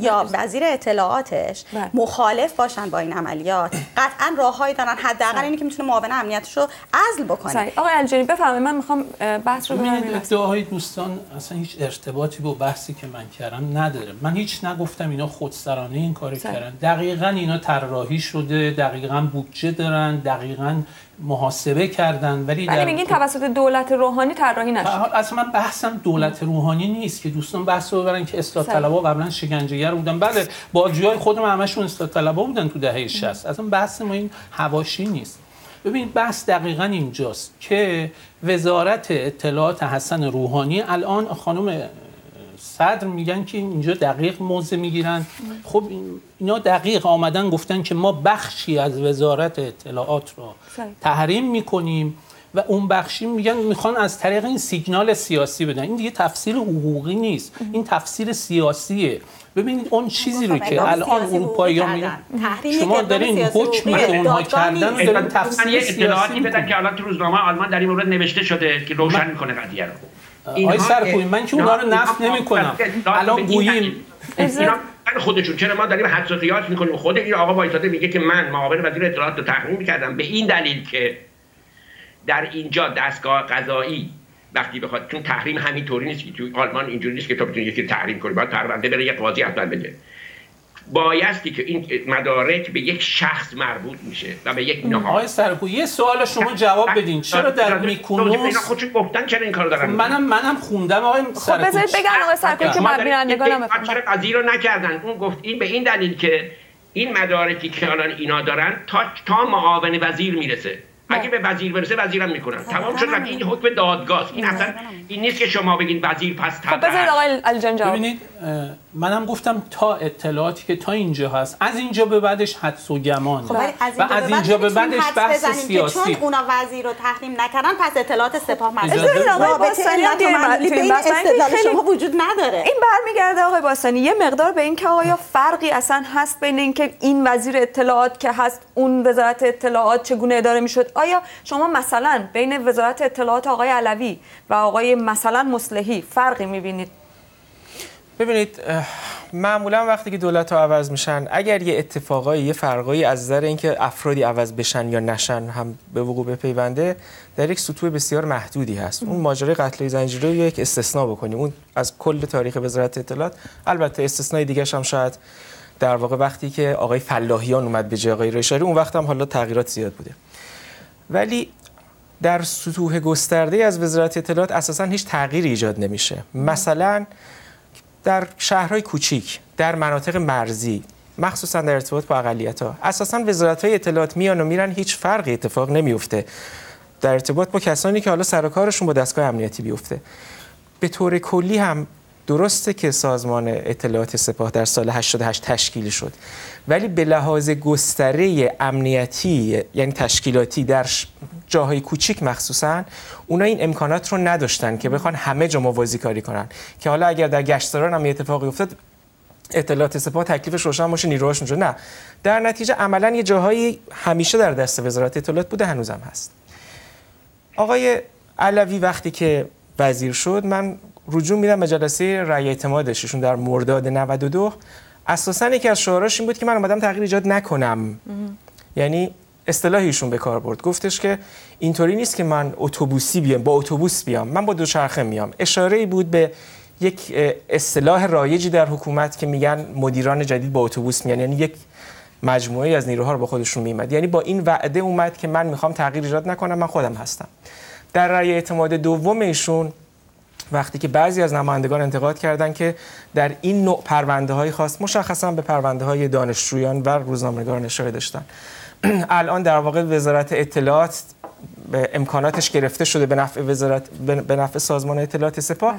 یا وزیر اطلاعاتش بله. مخالف باشن با این عملیات قطعا راههایی دارن. حداقل اینی که می‌تونه معاون امنیتش رو عزل بکنه. آقای الجری بفرمایید. من می‌خوام بحث رو ببینم. ادعاهای دوستان اصلا هیچ ارتباطی با بحثی که من کردم نداره. من هیچ نگفتم اینا خودسرانه این کارو کردن. دقیقا اینا طراحی شده دقیقا بودجه دارن دقیقا محاسبه کردن ولی ولی میگین توسط دولت روحانی طراحی نشد. اصلا من بحثم دولت روحانی نیست که دوستان بحث رو ببرن که اصلاح طلبها قبلا شکنجهگر بودن. بله بازجوهای خودم همشون اصلاح طلبها بودن تو دهه 60 اصلا بحث ما این حواشی نیست. ببینید بحث دقیقا اینجاست که وزارت اطلاعات حسن روحانی الان خانم صدر میگن که اینجا دقیق موضع می‌گیرن. خب اینا دقیق آمدن گفتن که ما بخشی از وزارت اطلاعات رو تحریم می‌کنیم و اون بخشی میگن می‌خوان از طریق این سیگنال سیاسی بدن. این دیگه تفسیر حقوقی نیست. این تفسیر سیاسیه. ببینید اون چیزی رو که الان اروپایی ها میگن شما دارین حکمی که اونها کردن دارین تفسیر سیاسی. بدن که الان تو روزنامه آلمان در این مورد نوشته شده که روشن می‌کنه قضیه رو. آقای سرکوی من که اونا رو نفت نمی کنم الان گوییم. خودشون. چرا ما داریم حدس و قیاس می‌کنیم؟ خود این آقا وایساده میگه که من معاون وزیر اطلاعات رو تحریم می‌کردم. به این دلیل که در اینجا دستگاه قضایی وقتی بخواد چون تحریم همینطوری نیست. که تو آلمان اینجوری نیست که تو بتونی یکی تحریم کنی. باید پرونده بره یه قاضی اول بده بایستی که این مدارک به یک شخص مربوط میشه و به یک نهاد. آقای سرکو یه سوال شما جواب بدین. چرا در میکونوس خودشون گفتن چرا این کارو دارن منم منم خوندم آقای خب بذارید بگن آقای سرکو که من بینندگانم چرا قضیه رو نکردن. اون گفت این به این دلیل که این مدارکی که الان اینا دارن تا تا معاون وزیر می‌رسه. اگه به وزیر برسه وزیرم می‌کنن. تمام شد این حکم دادگاه. این اصلا این نیست که شما بگین وزیر پس خب بذارید آقای الجان جواب. ببینید منم گفتم تا اطلاعاتی که تا اینجا هست از اینجا به بعدش حدس و گمان خب و از اینجا به بعدش بحث سیاسی. چون اونا وزیر رو تحریم نکردن پس اطلاعات سپاه مسئول آقای باستانی بین استدلال شما وجود نداره. این برمیگرده آقای باستانی. یه مقدار به این که آیا فرقی اصلا هست بین اینکه این وزیر اطلاعات که هست اون وزارت اطلاعات چگونه اداره می‌شد؟ آیا شما مثلا بین وزارت اطلاعات آقای علوی و آقای مثلا مصلحی فرقی می‌بینید؟ ببینید معمولا وقتی که دولت ها عوض میشن اگر یه اتفاقایی یه فرقایی از نظر اینکه افرادی عوض بشن یا نشن هم به وقوع بپیونده در یک سطوح بسیار محدودی هست. اون ماجرای قتل زنجیره رو یک استثنا بکنیم. اون از کل تاریخ وزارت اطلاعات البته استثنای دیگه هم شاید در واقع وقتی که آقای فلاحیان اومد به جای آقای رشاری اون وقت هم حالا تغییرات زیاد بوده. ولی در سطوح گسترده از وزارت اطلاعات اساسا هیچ تغییری ایجاد نمیشه. مثلا در شهرهای کوچیک در مناطق مرزی مخصوصا در ارتباط با اقلیت ها اساسا وزارت های اطلاعات میان و میرن هیچ فرقی اتفاق نمیفته در ارتباط با کسانی که حالا سر کارشون با دستگاه امنیتی بیفته. به طور کلی هم درسته که سازمان اطلاعات سپاه در سال 88 تشکیل شد ولی به لحاظ گستره امنیتی یعنی تشکیلاتی در جاهای کوچیک مخصوصا اونا این امکانات رو نداشتن که بخوان همه جا موازی کاری کنن. که حالا اگر در گشتاران هم اتفاقی افتاد اطلاعات سپاه تکلیفش روشن باشه نیروهاشون نه. در نتیجه عملا یه جاهایی همیشه در دست وزارت اطلاعات بوده هنوزم هست. آقای علوی وقتی که وزیر شد من رجوع میدم به جلسه رأی اعتمادش ایشون در مرداد 92 اساسا یکی از شعاراش این بود که من اومدم تغییر ایجاد نکنم. یعنی اصطلاحی ایشون به کار برد. گفتش که اینطوری نیست که من اتوبوسی بیام با اتوبوس بیام. من با دوچرخه میام. اشاره ای بود به یک اصطلاح رایجی در حکومت که میگن مدیران جدید با اتوبوس میان. یعنی یک مجموعه از نیروها رو با خودشون میمد یعنی با این وعده اومد که من می‌خوام تغییر ایجاد نکنم من خودم هستم. در رأی اعتماد دوم ایشون وقتی که بعضی از نمایندگان انتقاد کردند که در این نوع پرونده های خاص مشخصا به پرونده های دانشجویان و روزنامه‌نگاران اشاره داشتن. الان در واقع وزارت اطلاعات به امکاناتش گرفته شده به نفع وزارت به نفع سازمان اطلاعات سپاه.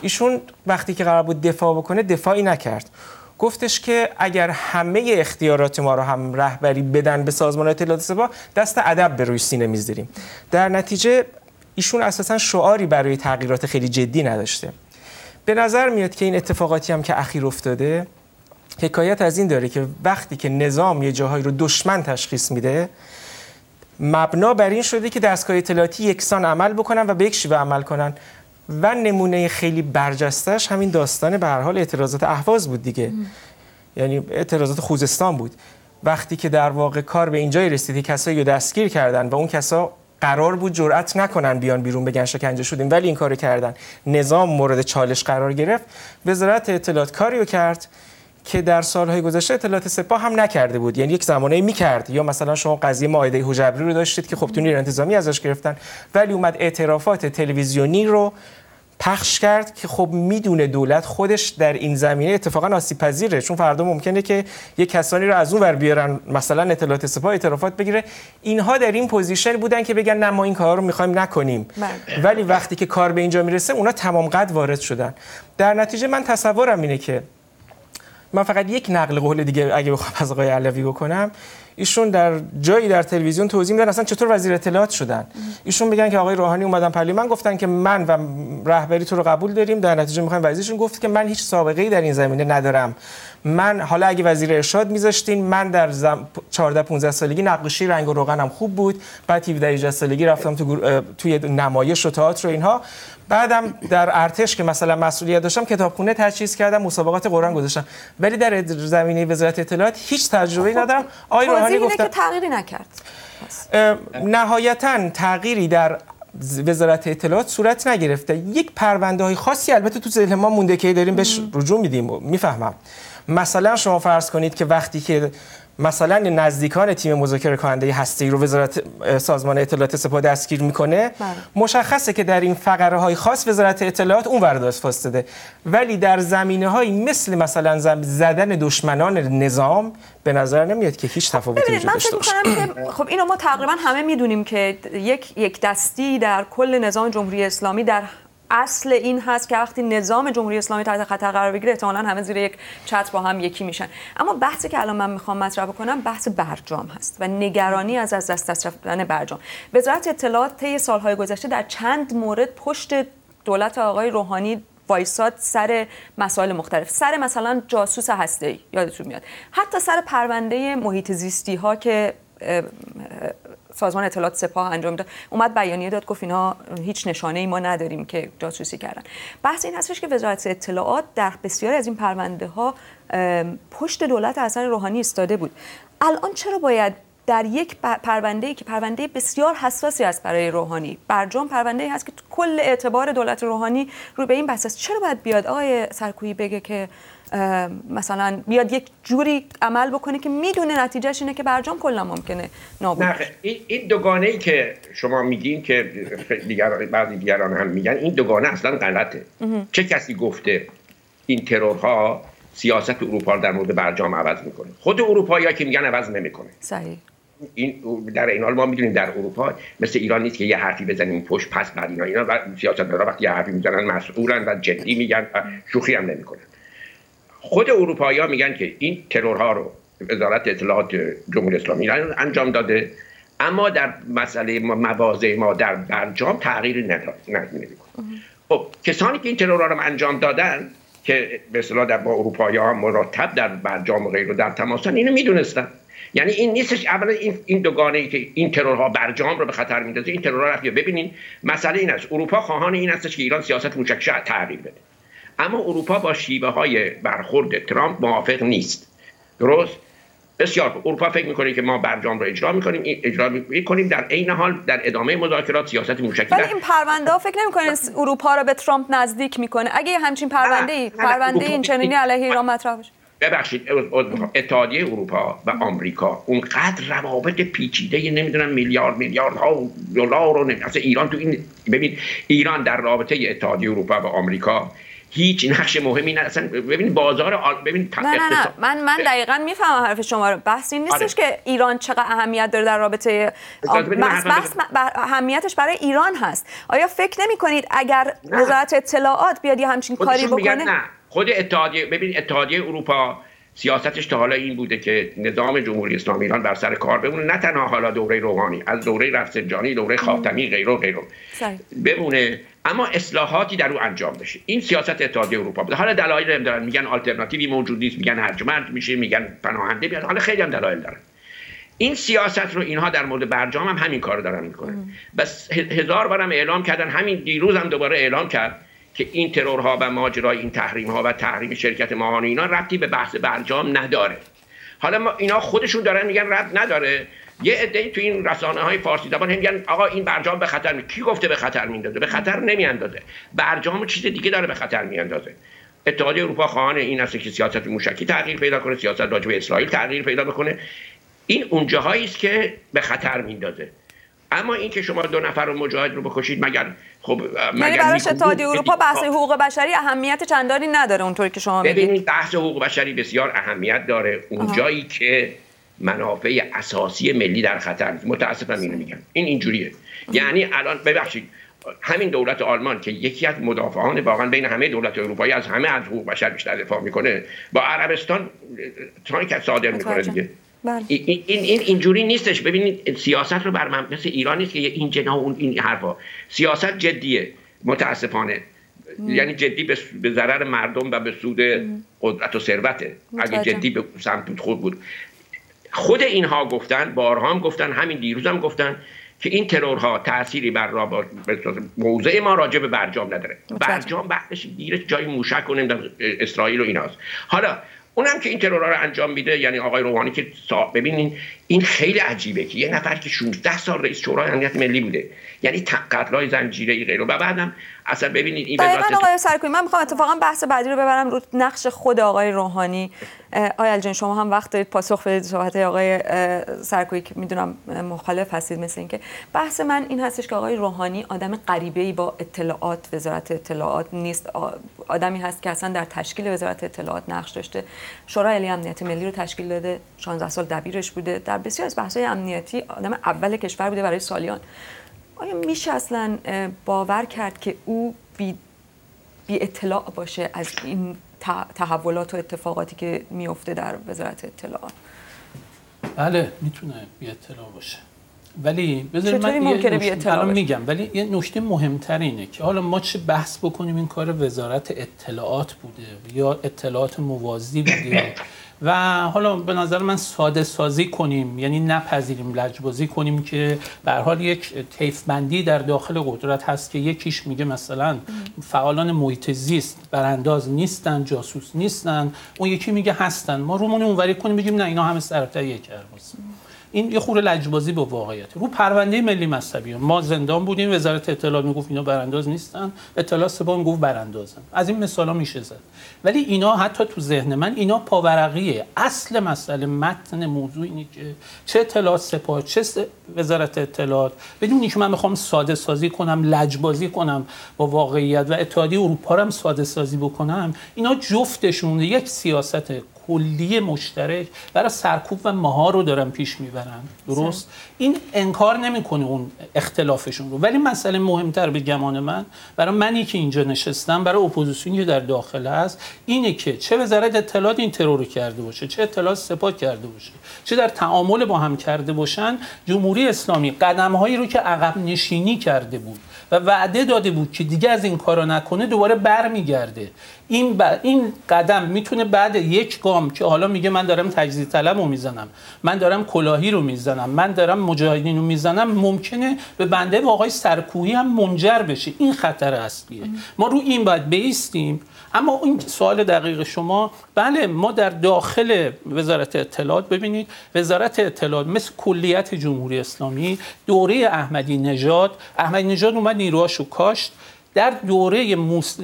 ایشون وقتی که قرار بود دفاع بکنه دفاعی نکرد. گفتش که اگر همه اختیارات ما رو هم رهبری بدن به سازمان اطلاعات سپاه دست ادب به روی سینه می‌ذاریم. در نتیجه ایشون اساسا شعاری برای تغییرات خیلی جدی نداشته. به نظر میاد که این اتفاقاتی هم که اخیر افتاده حکایت از این داره که وقتی که نظام یه جاهایی رو دشمن تشخیص میده مبنا بر این شده که دستگاه اطلاعاتی یکسان عمل بکنن و به یک شیوه عمل کنن و نمونه خیلی برجستش همین داستان به هر حال اعتراضات اهواز بود دیگه. یعنی اعتراضات خوزستان بود. وقتی که در واقع کار به اینجای رسید کسایی رو دستگیر کردن و اون کسا قرار بود جرأت نکنن بیان بیرون بگن شکنجه شدیم ولی این کارو کردن. نظام مورد چالش قرار گرفت. وزارت اطلاعات کاریو کرد که در سالهای گذشته اطلاعات سپاه هم نکرده بود. یعنی یک زمانه می‌کرد. یا مثلا شما قضیه مائده حجبری رو داشتید که خب تو نیروی انتظامی ازش گرفتن ولی اومد اعترافات تلویزیونی رو پخش کرد که خب می‌دونه دولت خودش در این زمینه اتفاقا آسیب پذیره چون فردا ممکنه که یه کسانی رو از اون ور بیارن مثلا اطلاعات سپاه اعترافات بگیره. اینها در این position بودن که بگن نه ما این کار رو می‌خوایم نکنیم. بله. ولی وقتی که کار به اینجا می‌رسه اونا تمام قد وارد شدن. در نتیجه من تصورم اینه که من فقط یک نقل قول دیگه اگه بخوام از آقای علوی بکنم ایشون در جایی در تلویزیون توضیح میدن اصلا چطور وزیر اطلاعات شدن. ایشون میگن که آقای روحانی اومدن پارلمان گفتن که من و رهبری تو رو قبول داریم در نتیجه می‌خوایم وزیر شی. گفت که من هیچ سابقه ای در این زمینه ندارم. من حالا اگه وزیر ارشاد میذاشتین من در زم... 14 15 سالگی نقاشی رنگ و روغنم خوب بود. بعد 17 18 سالگی رفتم تو توی نمایش و تئاتر و اینها. بعدم در ارتش که مثلا مسئولیت داشتم کتابخونه تجهیز کردم مسابقات قرآن گذاشتم. ولی در زمینه وزارت اطلاعات هیچ تجربه‌ای خب، ندارم. آقای روحانی گفت که تغییری نکرد. نهایتا تغییری در وزارت اطلاعات صورت نگرفته. یک پرونده های خاصی البته تو ذهن ما مونده که داریم بهش رجوع میدیم. می‌فهمم. مثلا شما فرض کنید که وقتی که مثلا نزدیکان تیم مذاکره کننده هسته رو وزارت سازمان اطلاعات سپاه دستگیر می‌کنه بله. مشخصه که در این فقره های خاص وزارت اطلاعات اون ورداست فاستده ولی در زمینه های مثل مثلا زدن دشمنان نظام به نظر نمیاد که هیچ تفاوتی وجود داشته باشه خب اینو ما تقریبا همه می‌دونیم که یک یک دستی در کل نظام جمهوری اسلامی در اصل این هست که وقتی نظام جمهوری اسلامی تحت خطر قرار بگیره احتمالاً همه زیر یک چتر با هم یکی میشن. اما بحثی که الان من می‌خوام مطرح کنم بحث برجام هست و نگرانی از از دست رفتن برجام. وزارت اطلاعات طی سالهای گذشته در چند مورد پشت دولت آقای روحانی وایساد سر مسائل مختلف. سر مثلا جاسوس هسته یادتون میاد. حتی سر پرونده محیط زیستی ها که سازمان اطلاعات سپاه انجام داد. اومد بیانیه داد گفت اینا هیچ نشانه ای ما نداریم که جاسوسی کردن. بحث این هستش که وزارت اطلاعات در بسیاری از این پرونده ها پشت دولت حسن روحانی استاده بود. الان چرا باید در یک پرونده که پرونده بسیار حساسی است برای روحانی. برجام پرونده ای هست که کل اعتبار دولت روحانی رو به این بحث است. چرا باید بیاد آقای سرکویی بگه که مثلا بیاد یک جوری عمل بکنه که می‌دونه نتیجهش اینه که برجام کلا ممکنه نابود نه این دوگانه ای که شما میگین که دیگر بعضی دیگران هم میگن این دوگانه اصلا غلطه. چه کسی گفته این ترورها سیاست اروپا رو در مورد برجام عوض می‌کنه؟ خود اروپایی که میگن عوض نمی‌کنه. صحیح. این در این حال ما می‌دونیم در اروپا مثل ایران نیست که یه حرفی بزنیم پشت پس بعد اینا اینا و سیاستمدارا وقتی یه حرفی می‌زنن مسئولن و جدی میگن و شوخی هم نمی‌کنن. خود اروپایی میگن که این ترورها رو وزارت اطلاعات جمهوری اسلامی ایران انجام داده اما در مسئله مواضع ما در برجام تغییری نمی‌کنه. خب کسانی که این ترورها رو انجام دادن که به اصطلاح در با اروپایی ها مرتب در برجام و غیره در تماسن اینو می‌دونستن. یعنی این نیستش اولا این این دوگانه ای که این ترورها برجام رو به خطر میندازه این ترورها رفت ببینین مسئله این است. اروپا خواهان این هستش که ایران سیاست موشکش تغییر بده. اما اروپا با شیوه های برخورد ترامپ موافق نیست. درست؟ بسیار اروپا فکر می‌کنه که ما برجام رو اجرا می‌کنیم اجرا می‌کنیم. در عین حال در ادامه مذاکرات سیاست موشکی ولی این پرونده فکر نمی‌کنه اروپا رو به ترامپ نزدیک می‌کنه. اگه همچین پرونده ای پرونده این چنینی علیه ایران مطرح بشه ببخشید اتحادیه اروپا و آمریکا. اونقدر روابط پیچیده نمی‌دونم میلیارد میلیارد ها دلار رو اصلا ایران تو این ببین ایران در رابطه اتحادیه اروپا و آمریکا هیچ نقش مهمی نه اصلا ببین بازار آل... ببین نه نه نه. من من دقیقا می‌فهمم حرف شما رو. بحث این نیستش آره. که ایران چقدر اهمیت داره در رابطه بحث, بحث اهمیتش برای ایران هست. آیا فکر نمی کنید اگر وزارت اطلاعات بیاد یه همچین کاری بکنه؟ نه. خود اتحادیه ببین اتحادیه اروپا سیاستش تا حالا این بوده که نظام جمهوری اسلامی ایران بر سر کار بمونه. نه تنها حالا دوره روحانی از دوره رفسنجانی دوره خاتمی غیره غیره بمونه. اما اصلاحاتی در او انجام بشه. این سیاست اتحادیه اروپا بوده. حالا دلایل دارن. میگن آلترناتیوی موجود نیست میگن هرج میشه میگن پناهنده بیاد. حالا خیلی هم دلایل دارن. این سیاست رو اینها در مورد برجام هم همین کار دارن می‌کنن. بس هزار بارم اعلام کردن همین دیروز هم دوباره اعلام کرد. که این ترورها و ماجرای این تحریم ها و تحریم شرکت ماهان اینا ربطی به بحث برجام نداره. حالا ما اینا خودشون دارن میگن ربط نداره. یه عده تو این رسانه های فارسی زبان میگن آقا این برجام به خطر می کی گفته به خطر میندازه به خطر نمیاندازه. برجام چیز دیگه داره به خطر میاندازه. اتحادیه اروپا خواهان این است که سیاست موشکی تغییر پیدا کنه سیاست راجع به اسرائیل تغییر پیدا بکنه. این اون است که به خطر میندازه اما این که شما دو نفر رو مجاهد رو بکشید مگر خب یعنی براش اتحادیه اروپا بحث حقوق بشری اهمیت چندانی نداره اونطوری که شما میگید. ببینید بحث حقوق بشری بسیار اهمیت داره. اون جایی که منافع اساسی ملی در خطر متاسفم اینو میگم. این اینجوریه. یعنی الان ببخشید. همین دولت آلمان که یکی از مدافعان واقعا بین همه دولت اروپایی از همه از حقوق بشر بیشتر دفاع می‌کنه با عربستان که صادر می‌کنه دیگه. بله. این این اینجوری نیستش. ببینید سیاست رو بر من مثل ایران نیست که این جنا اون این حرفا. سیاست جدیه متاسفانه. یعنی جدی به ضرر مردم و به سود قدرت و ثروته. اگه جدی به سمت خود بود. خود اینها گفتن بارها هم گفتن همین دیروز هم گفتن که این ترورها تأثیری بر را موضع ما راجع به برجام نداره. برجام بعدش گیرش جای موشک و اسرائیل و ایناست. حالا اونم که این ترورها رو انجام میده یعنی آقای روحانی که ببینین این خیلی عجیبه که یه نفر که 16 سال رئیس شورای امنیت ملی بوده یعنی قتلای زنجیره غیره و بعدم اصلا ببینید این وزارت آقای سرکوی من می‌خوام اتفاقا بحث بعدی رو ببرم رو نقش خود آقای روحانی. آقای جان شما هم وقت دارید پاسخ بدید صحبت آقای سرکوی که می‌دونم مخالف هستید مثل اینکه. بحث من این هستش که آقای روحانی آدم غریبه ای با اطلاعات وزارت اطلاعات نیست. آدمی هست که اصلا در تشکیل وزارت اطلاعات نقش داشته. شورای عالی امنیت ملی رو تشکیل داده 16 سال دبیرش بوده. در بسیار از بحث‌های امنیتی آدم اول کشور بوده برای سالیان. آیا میشه اصلا باور کرد که او بی, بی اطلاع باشه از این تحولات و اتفاقاتی که میفته در وزارت اطلاعات بله می‌تونه بی اطلاع باشه. ولی بذارید من ممکنه بی اطلاع میگم. ولی یه نکته مهمتر اینه که حالا ما چه بحث بکنیم این کار وزارت اطلاعات بوده یا اطلاعات موازی بوده و حالا به نظر من ساده سازی کنیم یعنی نپذیریم لجبازی کنیم که به حال یک تیف بندی در داخل قدرت هست که یکیش میگه مثلا فعالان محیط زیست برانداز نیستن جاسوس نیستن اون یکی میگه هستن. ما رومون اونوری کنیم بگیم نه اینا همه سرتا یک این یه خورده لجبازی با واقعیت. رو پرونده ملی مذهبی. ما زندان بودیم وزارت اطلاعات می‌گفت اینا برانداز نیستن. اطلاعات سپاه می‌گفت براندازن. از این مثالا میشه زد. ولی اینا حتی تو ذهن من اینا پاورقیه. اصل مسئله متن موضوع اینه که چه اطلاعات سپاه چه وزارت اطلاعات. بدون که من می‌خوام ساده سازی کنم لجبازی کنم با واقعیت و اتحادیه اروپا رو هم ساده سازی بکنم اینا جفتشون یک سیاست کلی مشترک. برای سرکوب و ماها رو دارن پیش می‌برن. درست؟ این انکار نمی‌کنه اون اختلافشون رو. ولی مسئله مهمتر به گمان من برای منی که اینجا نشستم برای اپوزیسیونی که در داخل هست اینه که چه وزارت اطلاعات این ترور کرده باشه چه اطلاعات سپاه کرده باشه چه در تعامل با هم کرده باشن جمهوری اسلامی قدم هایی رو که عقب نشینی کرده بود. و وعده داده بود که دیگه از این کارا نکنه دوباره برمیگرده. این, این قدم می‌تونه بعد یک گام که حالا میگه من دارم تجزیه طلب رو می‌زنم من دارم کلاهی رو می‌زنم من دارم مجاهدین رو می‌زنم ممکنه به بنده و آقای سرکوهی هم منجر بشه. این خطر اصلیه. ما رو این باید بیستیم اما این سوال دقیق شما بله ما در داخل وزارت اطلاعات ببینید وزارت اطلاعات مثل کلیت جمهوری اسلامی دوره احمدی نژاد احمدی نژاد اومد نیروهاشو کاشت در دوره موس...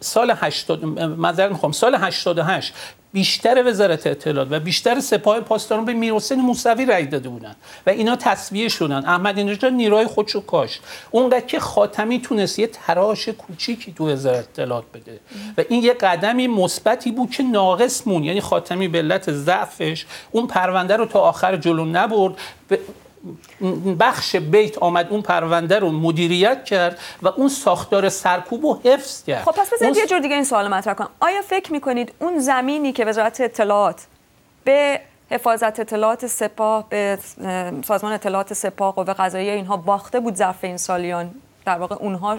سال 80 معذرت می‌خوام سال 88 بیشتر وزارت اطلاعات و بیشتر سپاه پاسداران به میرحسین موسوی رأی داده بودن و اینا تصویه شدن احمدی نژاد نیروهای خودشو کاشت اونقدر که خاتمی تونست یه تراش کوچیکی تو وزارت اطلاعات بده. و این یه قدمی مثبتی بود که ناقص مون یعنی خاتمی به علت ضعفش اون پرونده رو تا آخر جلو نبرد. بخش بیت آمد اون پرونده رو مدیریت کرد و اون ساختار سرکوب رو حفظ کرد. خب پس بذارید یه جور دیگه این سوال مطرح کنم. آیا فکر می‌کنید اون زمینی که وزارت اطلاعات به حفاظت اطلاعات سپاه به سازمان اطلاعات سپاه و قضایی اینها باخته بود ظرف این سالیان در واقع اونها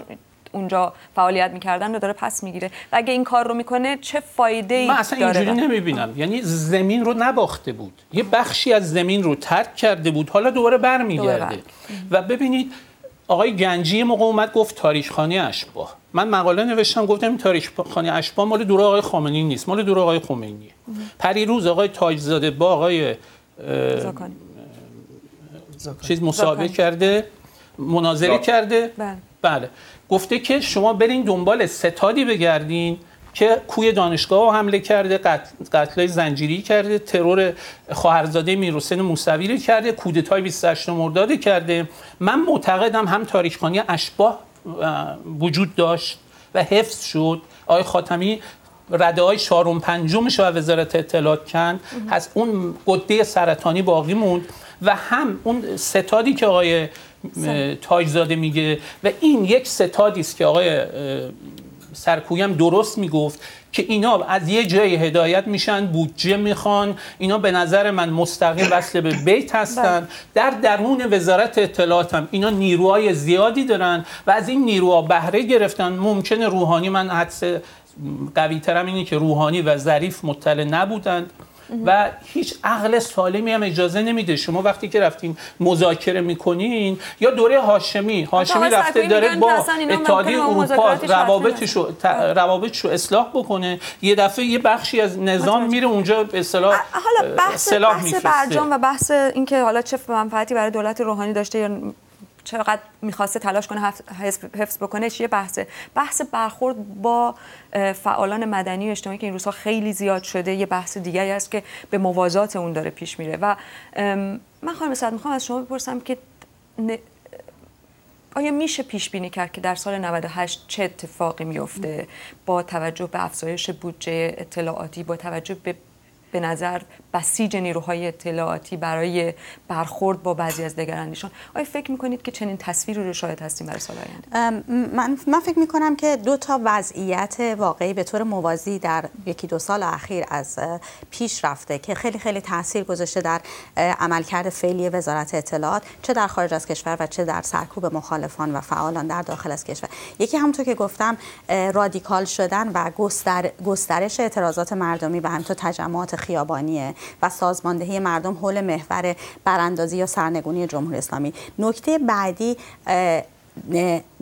اونجا فعالیت می‌کردن رو داره پس می‌گیره. و اگه این کار رو می‌کنه چه فایده ای من اصلا اینجوری نمی‌بینم. یعنی زمین رو نباخته بود. یه بخشی از زمین رو ترک کرده بود. حالا دوباره برمیگرده. و ببینید آقای گنجی موقع اومد گفت تاریخخانه اشباه. من مقاله نوشتم گفتم این تاریخخانه اشباه مال دوره آقای خامنه‌ای نیست مال دوره آقای خمینیه. پریروز آقای تاجزاده با آقای چیز مسابقه کرده مناظره کرده. بله. بله. گفته که شما برین دنبال ستادی بگردین که کوی دانشگاه حمله کرده قتل زنجیری کرده ترور خواهرزاده میرحسین موسوی کرده کودتای 28 مرداد کرده. من معتقدم هم تاریخخانی اشباه وجود داشت و حفظ شد. آقای خاتمی رده های چهارم پنجمش و وزارت اطلاعات کند. از اون قده سرطانی باقی موند. و هم اون ستادی که آقای تاجزاده میگه و این یک ستادی است که آقای سرکویم درست می‌گفت که اینا از یه جای هدایت میشن بودجه می‌خوان اینا به نظر من مستقیم وصل به بیت هستن. بله. در درون وزارت اطلاعات هم اینا نیروهای زیادی دارن و از این نیروها بهره گرفتن. ممکنه روحانی من حدس قوی ترم اینه که روحانی و ظریف مطلع نبودند. و هیچ عقل سالمی هم اجازه نمیده. شما وقتی که رفتین مذاکره می‌کنین یا دوره هاشمی هاشمی رفته داره با اتحادیه اروپا روابطش رو روابطش رو اصلاح بکنه. یه دفعه یه بخشی از نظام میره اونجا به اصطلاح حالا بحث بحث برجام و بحث اینکه حالا چه منفعتی برای دولت روحانی داشته یا چقدر می‌خواسته تلاش کنه حفظ بکنه چیه؟ بحثه. بحث برخورد با فعالان مدنی و اجتماعی که این روزها خیلی زیاد شده یه بحث دیگری است که به موازات اون داره پیش میره. و من خواهم سعد می‌خوام از شما بپرسم که آیا میشه پیش بینی کرد که در سال 98 چه اتفاقی میفته با توجه به افزایش بودجه اطلاعاتی با توجه به به نظر بسیج نیروهای اطلاعاتی برای برخورد با بعضی از دگراندیشان. آیا فکر می‌کنید که چنین تصویری رو شاید هستیم برای سال آینده؟ من, من فکر می‌کنم که دو تا وضعیت واقعی به طور موازی در یکی دو سال اخیر از پیش رفته که خیلی خیلی تاثیر گذاشته در عملکرد فعلی وزارت اطلاعات چه در خارج از کشور و چه در سرکوب مخالفان و فعالان در داخل از کشور. یکی همونطور که گفتم رادیکال شدن و گستر، گسترش اعتراضات مردمی و همینطور تجمعات خیابانیه. و سازماندهی مردم حول محور براندازی یا سرنگونی جمهوری اسلامی. نکته بعدی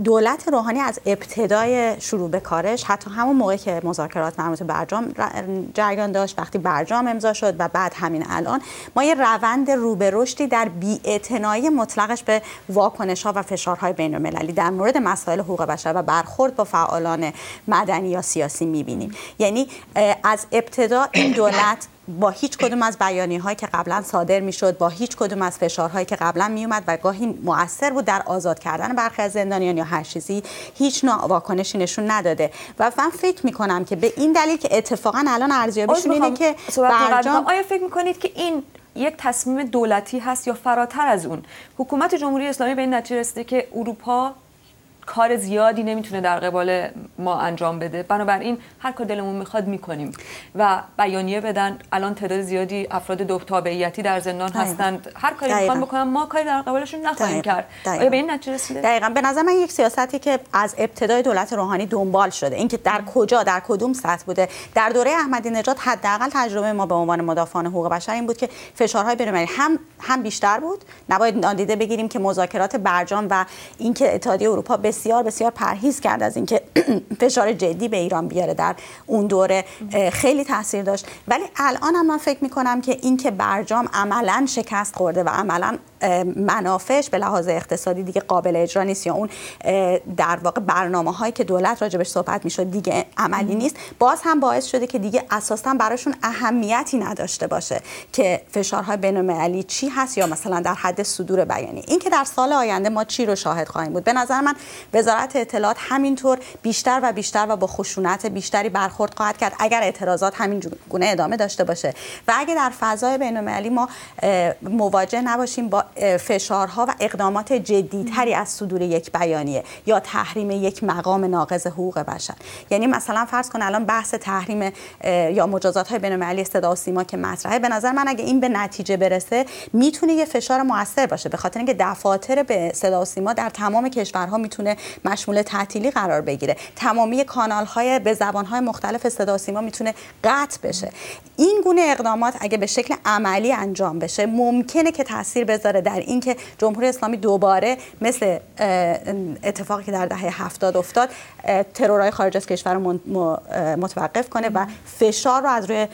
دولت روحانی از ابتدای شروع به کارش حتی همون موقع که مذاکرات مربوط به برجام جریان داشت وقتی برجام امضا شد و بعد همین الان ما یه روند رو به رشدی در بی‌اعتنایی مطلقش به واکنش ها و فشارهای بین المللی در مورد مسائل حقوق بشر و برخورد با فعالان مدنی یا سیاسی می‌بینیم. یعنی از ابتدا این دولت با هیچ کدوم از بیانی هایی که قبلا صادر می‌شد با هیچ کدوم از فشارهایی که قبلا می اومد و گاهی مؤثر بود در آزاد کردن برخی از زندانیان یا هر چیزی هیچ نوع واکنشی نشون نداده. و من فکر می کنم که به این دلیل که اتفاقا الان ارزیابیشون اینه که برجام آیا فکر می‌کنید که این یک تصمیم دولتی هست یا فراتر از اون؟ حکومت جمهوری اسلامی به این نتیجه رسیده که اروپا کار زیادی نمی‌تونه در قبال ما انجام بده. بنابراین هر کار دلمون می‌خواد می‌کنیم. و بیانیه بدن. الان تعداد زیادی افراد دو تابعیتی در زندان هستند. هر کاری می‌خوان بکنن ما کاری در قبالشون نخواهیم کرد. آیا به این نتیجه رسیده؟ دقیقاً. به نظر من یک سیاستی که از ابتدای دولت روحانی دنبال شده. اینکه در کجا در کدوم سطح بوده. در دوره احمدی نژاد حداقل تجربه ما به عنوان مدافعان حقوق بشر این بود که فشارهای بین‌المللی هم هم بیشتر بود. نباید نادیده بگیریم که مذاکرات برجام و اینکه اتحادیه اروپا بسیار بسیار پرهیز کرد از اینکه فشار جدی به ایران بیاره در اون دوره خیلی تاثیر داشت. ولی الان هم من فکر می کنم که اینکه برجام عملا شکست خورده و عملا منافعش به لحاظ اقتصادی دیگه قابل اجرا نیست یا اون در واقع برنامه هایی که دولت راجبش صحبت می‌شد دیگه عملی نیست. باز هم باعث شده که دیگه اساسا براشون اهمیتی نداشته باشه که فشارهای بین چی هست یا مثلا در حد صدور بیانی. اینکه در سال آینده ما چی رو شاهد خواهیم بود؟ به نظر من وزارت اطلاعات همینطور بیشتر و بیشتر و با خشونت بیشتری برخورد خواهد کرد اگر اعتراضات همین گونه ادامه داشته باشه. و اگر در فضای بین ما مواجه نباشیم با فشارها و اقدامات جدیتری از صدور یک بیانیه یا تحریم یک مقام ناقض حقوق بشر. یعنی مثلا فرض کن الان بحث تحریم یا مجازات های بین صدا و سیما که مطرحه به نظر من اگه این به نتیجه برسه می‌تونه یه فشار موثر باشه. به خاطر اینکه دفاتر به صدا و سیما در تمام کشورها می‌تونه مشمول تعطیلی قرار بگیره. تمامی کانال های به زبان های مختلف صدا و سیما می‌تونه قطع بشه. این گونه اقدامات اگه به شکل عملی انجام بشه ممکنه که تاثیر بذاره در اینکه جمهوری اسلامی دوباره مثل اتفاقی که در دهه هفتاد افتاد ترورهای خارج از کشور متوقف کنه و فشار رو از روی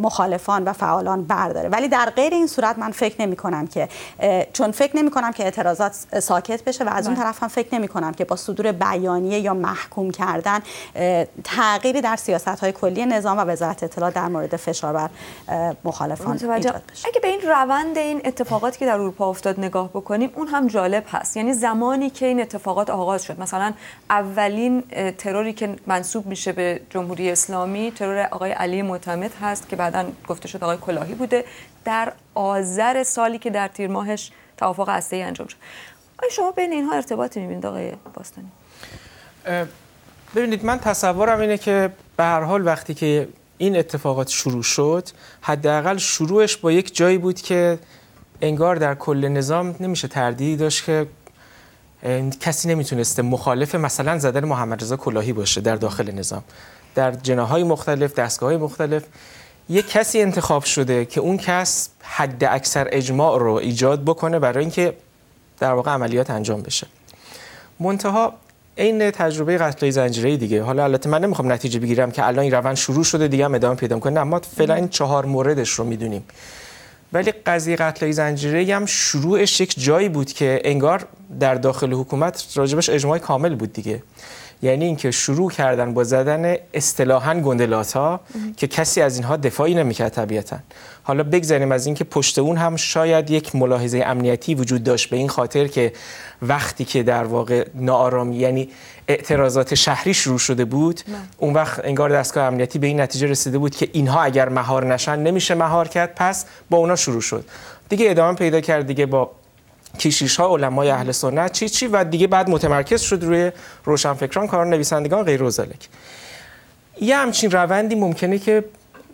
مخالفان و فعالان برداره. ولی در غیر این صورت من فکر نمی کنم که چون فکر نمی کنم که اعتراضات ساکت بشه و از اون بله. طرف هم فکر نمی کنم که با صدور بیانیه یا محکوم کردن تغییری در سیاست های کلی نظام و وزارت اطلاعات در مورد فشار بر مخالفان ایجاد بشه. اگه به این روند این اتفاقاتی که در اروپا افتاد نگاه بکنیم اون هم جالب هست. یعنی زمانی که این اتفاقات آغاز شد مثلا اولین تروری که منصوب میشه به جمهوری اسلامی ترور آقای علی معتمد هست که بعدا گفته شد آقای کلاهی بوده. در آذر سالی که در تیر ماهش توافق هسته انجام شد. آیا شما بین اینها ارتباطی می‌بینید آقای باستانی؟ ببینید من تصورم اینه که به هر حال وقتی که این اتفاقات شروع شد حداقل شروعش با یک جایی بود که انگار در کل نظام نمیشه تردیدی داشت که کسی نمی‌تونسته مخالف مثلا زدن محمد رضا کلاهی باشه در داخل نظام. در جناهای مختلف دستگاه مختلف یک کسی انتخاب شده که اون کس حد اکثر اجماع رو ایجاد بکنه برای اینکه در واقع عملیات انجام بشه. منتها این تجربه قتل زنجیره دیگه. حالا البته من نمی‌خوام نتیجه بگیرم که الان این روند شروع شده دیگه هم ادامه پیدا کنه ما فعلا این چهار موردش رو می‌دونیم. ولی قضیه قتل زنجیره هم شروعش یک جایی بود که انگار در داخل حکومت راجبش اجماع کامل بود دیگه. یعنی اینکه شروع کردن با زدن اصطلاحا گندلات ها که کسی از اینها دفاعی نمی‌کرد طبیعتا. حالا بگذاریم از اینکه پشت اون هم شاید یک ملاحظه امنیتی وجود داشت به این خاطر که وقتی که در واقع ناآرامی یعنی اعتراضات شهری شروع شده بود نه. اون وقت انگار دستگاه امنیتی به این نتیجه رسیده بود که اینها اگر مهار نشن نمیشه مهار کرد پس با اونا شروع شد دیگه ادامه پیدا کرد دیگه با کشیش ها علمای اهل سنت چی چی و دیگه بعد متمرکز شد روی روشنفکران کار نویسندگان غیر وزالک یه همچین روندی ممکنه که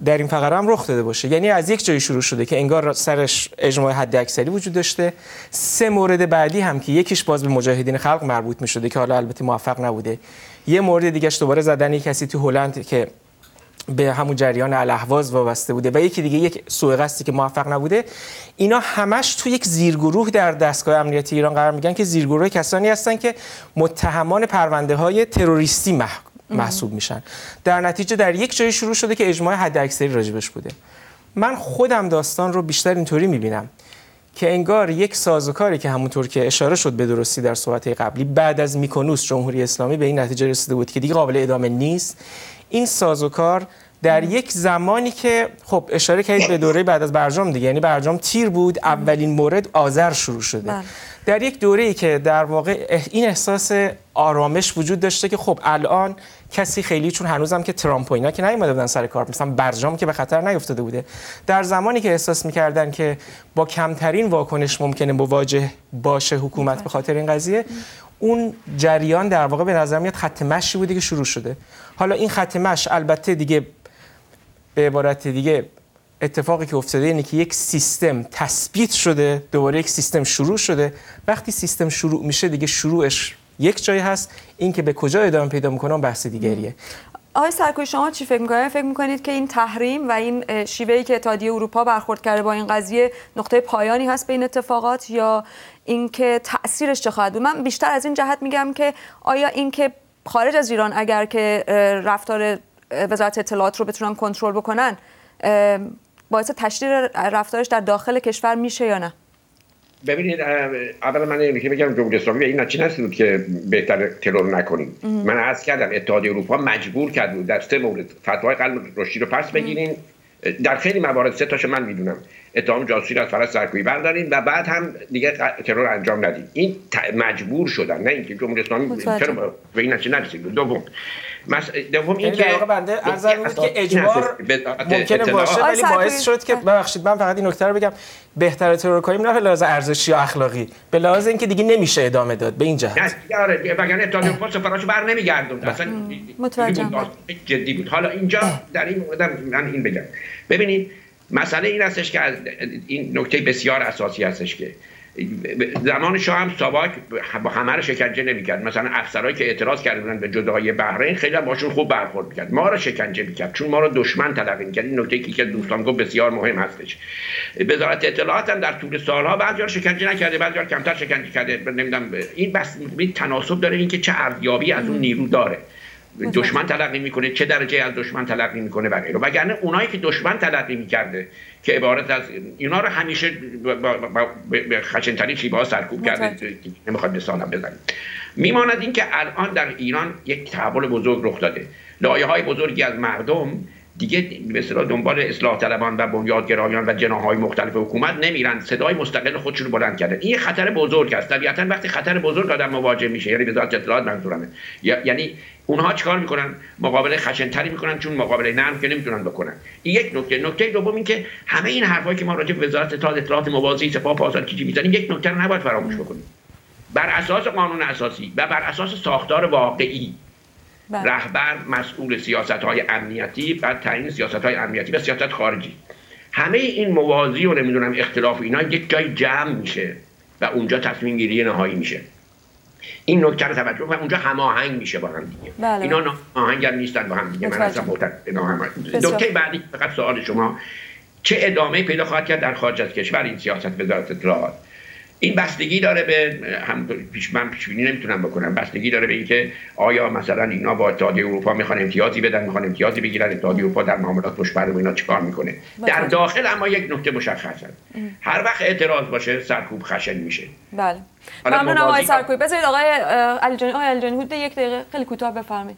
در این فقره هم رخ داده باشه. یعنی از یک جایی شروع شده که انگار سرش اجماع حد اکثری وجود داشته. سه مورد بعدی هم که یکیش باز به مجاهدین خلق مربوط می شده که حالا البته موفق نبوده. یه مورد دیگهش دوباره زدن کسی تو هلند که به همون جریان الاهواز وابسته بوده و یکی دیگه یک سوء قصدی که موفق نبوده. اینا همش تو یک زیرگروه در دستگاه امنیتی ایران قرار میگن که زیرگروه کسانی هستن که متهمان پرونده های تروریستی محسوب میشن. در نتیجه در یک جایی شروع شده که اجماع حداکثری راجبش بوده. من خودم داستان رو بیشتر اینطوری می‌بینم که انگار یک سازوکاری که همونطور که اشاره شد به درستی در صحبت قبلی بعد از میکنوس جمهوری اسلامی به این نتیجه رسیده بود که دیگه قابل ادامه نیست. این سازوکار در یک زمانی که خب اشاره کردید به دوره بعد از برجام دیگه یعنی برجام تیر بود اولین مورد آذر شروع شده. بله. در یک دوره ای که در واقع این احساس آرامش وجود داشته که خب الان کسی خیلی چون هنوزم که ترامپ و اینا که نیومده بودن سر کار مثلا برجام که به خطر نیفتاده بوده. در زمانی که احساس می‌کردن که با کمترین واکنش ممکنه مواجه باشه حکومت به خاطر این قضیه اون جریان در واقع به نظر میاد خط مشی بوده که شروع شده. حالا این خط مش البته دیگه به عبارت دیگه اتفاقی که افتاده اینه که یک سیستم تثبیت شده دوباره یک سیستم شروع شده. وقتی سیستم شروع میشه دیگه شروعش یک جایی هست. این که به کجا ادامه پیدا می‌کنه بحث دیگریه. آقای سرکوی شما چی فکر می‌کنید؟ فکر می‌کنید که این تحریم و این شیوهی که اتحادیه اروپا برخورد کرده با این قضیه نقطه پایانی هست به این اتفاقات یا اینکه تاثیرش چه خواهد بود؟ من بیشتر از این جهت میگم که آیا اینکه خارج از ایران اگر که رفتار وزارت اطلاعات رو بتونن کنترل بکنن باعث تشدید رفتارش در داخل کشور میشه یا نه؟ ببینید اول من اینو که بگم جمهوری اسلامی این نتیجه نرسید که بهتر ترور نکنیم؟ من عرض کردم اتحادیه اروپا مجبور کرد بود در سه مورد فتوای قلب رشدی رو پس بگیرین. در خیلی موارد سه تاشو من می‌دونم. اتهام جاسوسی رو از فرض سرکوبی بردارین و بعد هم دیگه ترور انجام ندید این مجبور شدن نه اینکه جمهوری اسلامی چرا به این نتیجه نرسید؟ دوم. مس... دوم این یعنی که بنده ارز که اجبار ممکنه باشه ولی باعث شد که ببخشید من فقط این نکته رو بگم. بهتر ترور کنیم نه به لحاظ ارزشی و اخلاقی به لحاظ اینکه دیگه نمیشه ادامه داد به این جهت. نه آره وگرنه اتحادیه اروپا بر نمیگردوند اصلا جدی بود. حالا اینجا در این مورد من این بگم. ببینید مسئله این هستش که این نکته بسیار اساسی هستش که زمان شاه هم ساواک با همه رو شکنجه نمی‌کرد. مثلا افسرهایی که اعتراض کرده بودن به جدایی بحرین خیلی باشون خوب برخورد می‌کرد. ما رو شکنجه می‌کرد. چون ما رو دشمن تلقی می‌کرد این نکته که دوستان گفت بسیار مهم هستش. وزارت اطلاعات هم در طول سالها بعضی رو شکنجه نکرده بعضی کمتر شکنجه کرده. نمی‌دونم این بس تناسب داره اینکه چه ارزیابی از اون نیرو داره. دشمن تلقی می‌کنه. چه درجه از دشمن تلقی می‌کنه و غیره وگرنه اونایی که دشمن تلقی می‌کرده که عبارت از اینا رو همیشه به خشنترین شیبه ها سرکوب کرده. نمی‌خواد مثالم بزنیم. میماند این که الان در ایران یک تحول بزرگ رخ داده. لایه های بزرگی از مردم دیگه به دنبال اصلاح طلبان و بنیادگرایان و جناهای مختلف حکومت نمیرن. صدای مستقل خودشون رو بلند کردن. این خطر بزرگ است. طبیعتا وقتی خطر بزرگ آدم مواجه میشه یعنی وزارت اطلاعات منظورمه. یعنی اونها چیکار می‌کنن؟ مقابله خشنتری می‌کنن چون مقابله نرم که نمی‌تونن بکنن. این یک نکته. نکته دوم این که همه این حرفایی که ما راجع به وزارت اطلاعات اطلاعات موازی سپاه پاسدار کیجی می‌زنیم یک نکته رو نباید فراموش بکنیم. بر اساس قانون اساسی و بر اساس ساختار واقعی بله. رهبر مسئول سیاست های امنیتی و تعیین سیاست های امنیتی و سیاست خارجی. همه این موازی و نمی‌دونم اختلاف اینا یک جای جمع میشه و اونجا تصمیم گیری نهایی میشه. این نکته رو توجه و اونجا هماهنگ میشه با هم دیگه. بله. اینا آهنگ نیستن با هم دیگه. من اصلا نکته بعدی فقط سوال شما. چه ادامه پیدا خواهد کرد در خارج از کشور این سیاست وزارت اطلاعات؟ این بستگی داره به هم پیش من پیش بینی نمی‌تونم بکنم. بستگی داره به اینکه آیا مثلا اینا با اتحادیه اروپا می‌خوان امتیازی بدن می‌خوان امتیازی بگیرن اتحادیه اروپا در معاملات پشت برای اینا چیکار می‌کنه؟ بله. در داخل اما یک نکته مشخص هست. هر وقت اعتراض باشه سرکوب خشن میشه. بله. ممنونم آقای سرکوب. بذارید آقای علیجانی آقای علیجانی حدود یک دقیقه خیلی کوتاه بفرمایید.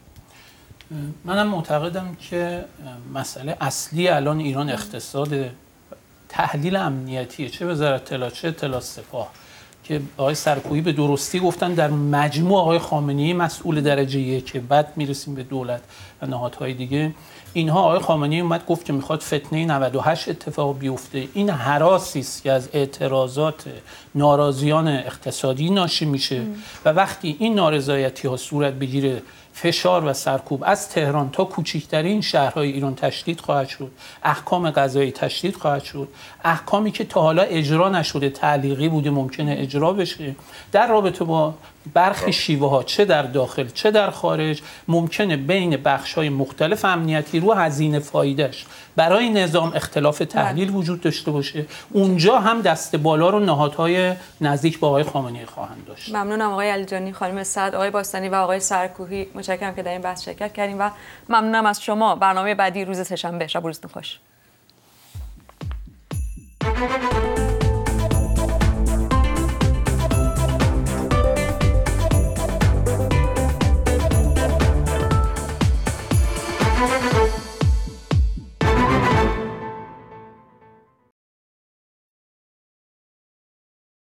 منم معتقدم که مسئله اصلی الان ایران اقتصاد تحلیل امنیتیه چه وزارت اطلاعات چه اطلاعات سپاه که آقای سرکویی به درستی گفتن در مجموع آقای خامنه‌ای مسئول درجه که بعد می‌رسیم به دولت و نهادهای دیگه. اینها آقای خامنه‌ای اومد گفت که می‌خواد فتنه 98 اتفاق بیفته. این حراسی است که از اعتراضات ناراضیان اقتصادی ناشی میشه. و وقتی این نارضایتی ها صورت بگیره فشار و سرکوب از تهران تا کوچکترین شهرهای ایران تشدید خواهد شد. احکام قضایی تشدید خواهد شد. احکامی که تا حالا اجرا نشده تعلیقی بوده ممکنه اجرا بشه. در رابطه با برخی شیوه ها چه در داخل چه در خارج ممکنه بین بخش های مختلف امنیتی رو هزینه فایدهش برای نظام اختلاف تحلیل وجود داشته باشه. اونجا هم دست بالا رو نهادهای نزدیک با آقای خامنه‌ای خواهند داشت. ممنونم آقای علیجانی خانم سعد آقای باستانی و آقای سرکوهی. متشکرم که در این بحث شرکت کردیم و ممنونم از شما. برنامه بعدی روز سهشنبه. شب روزتون خوش.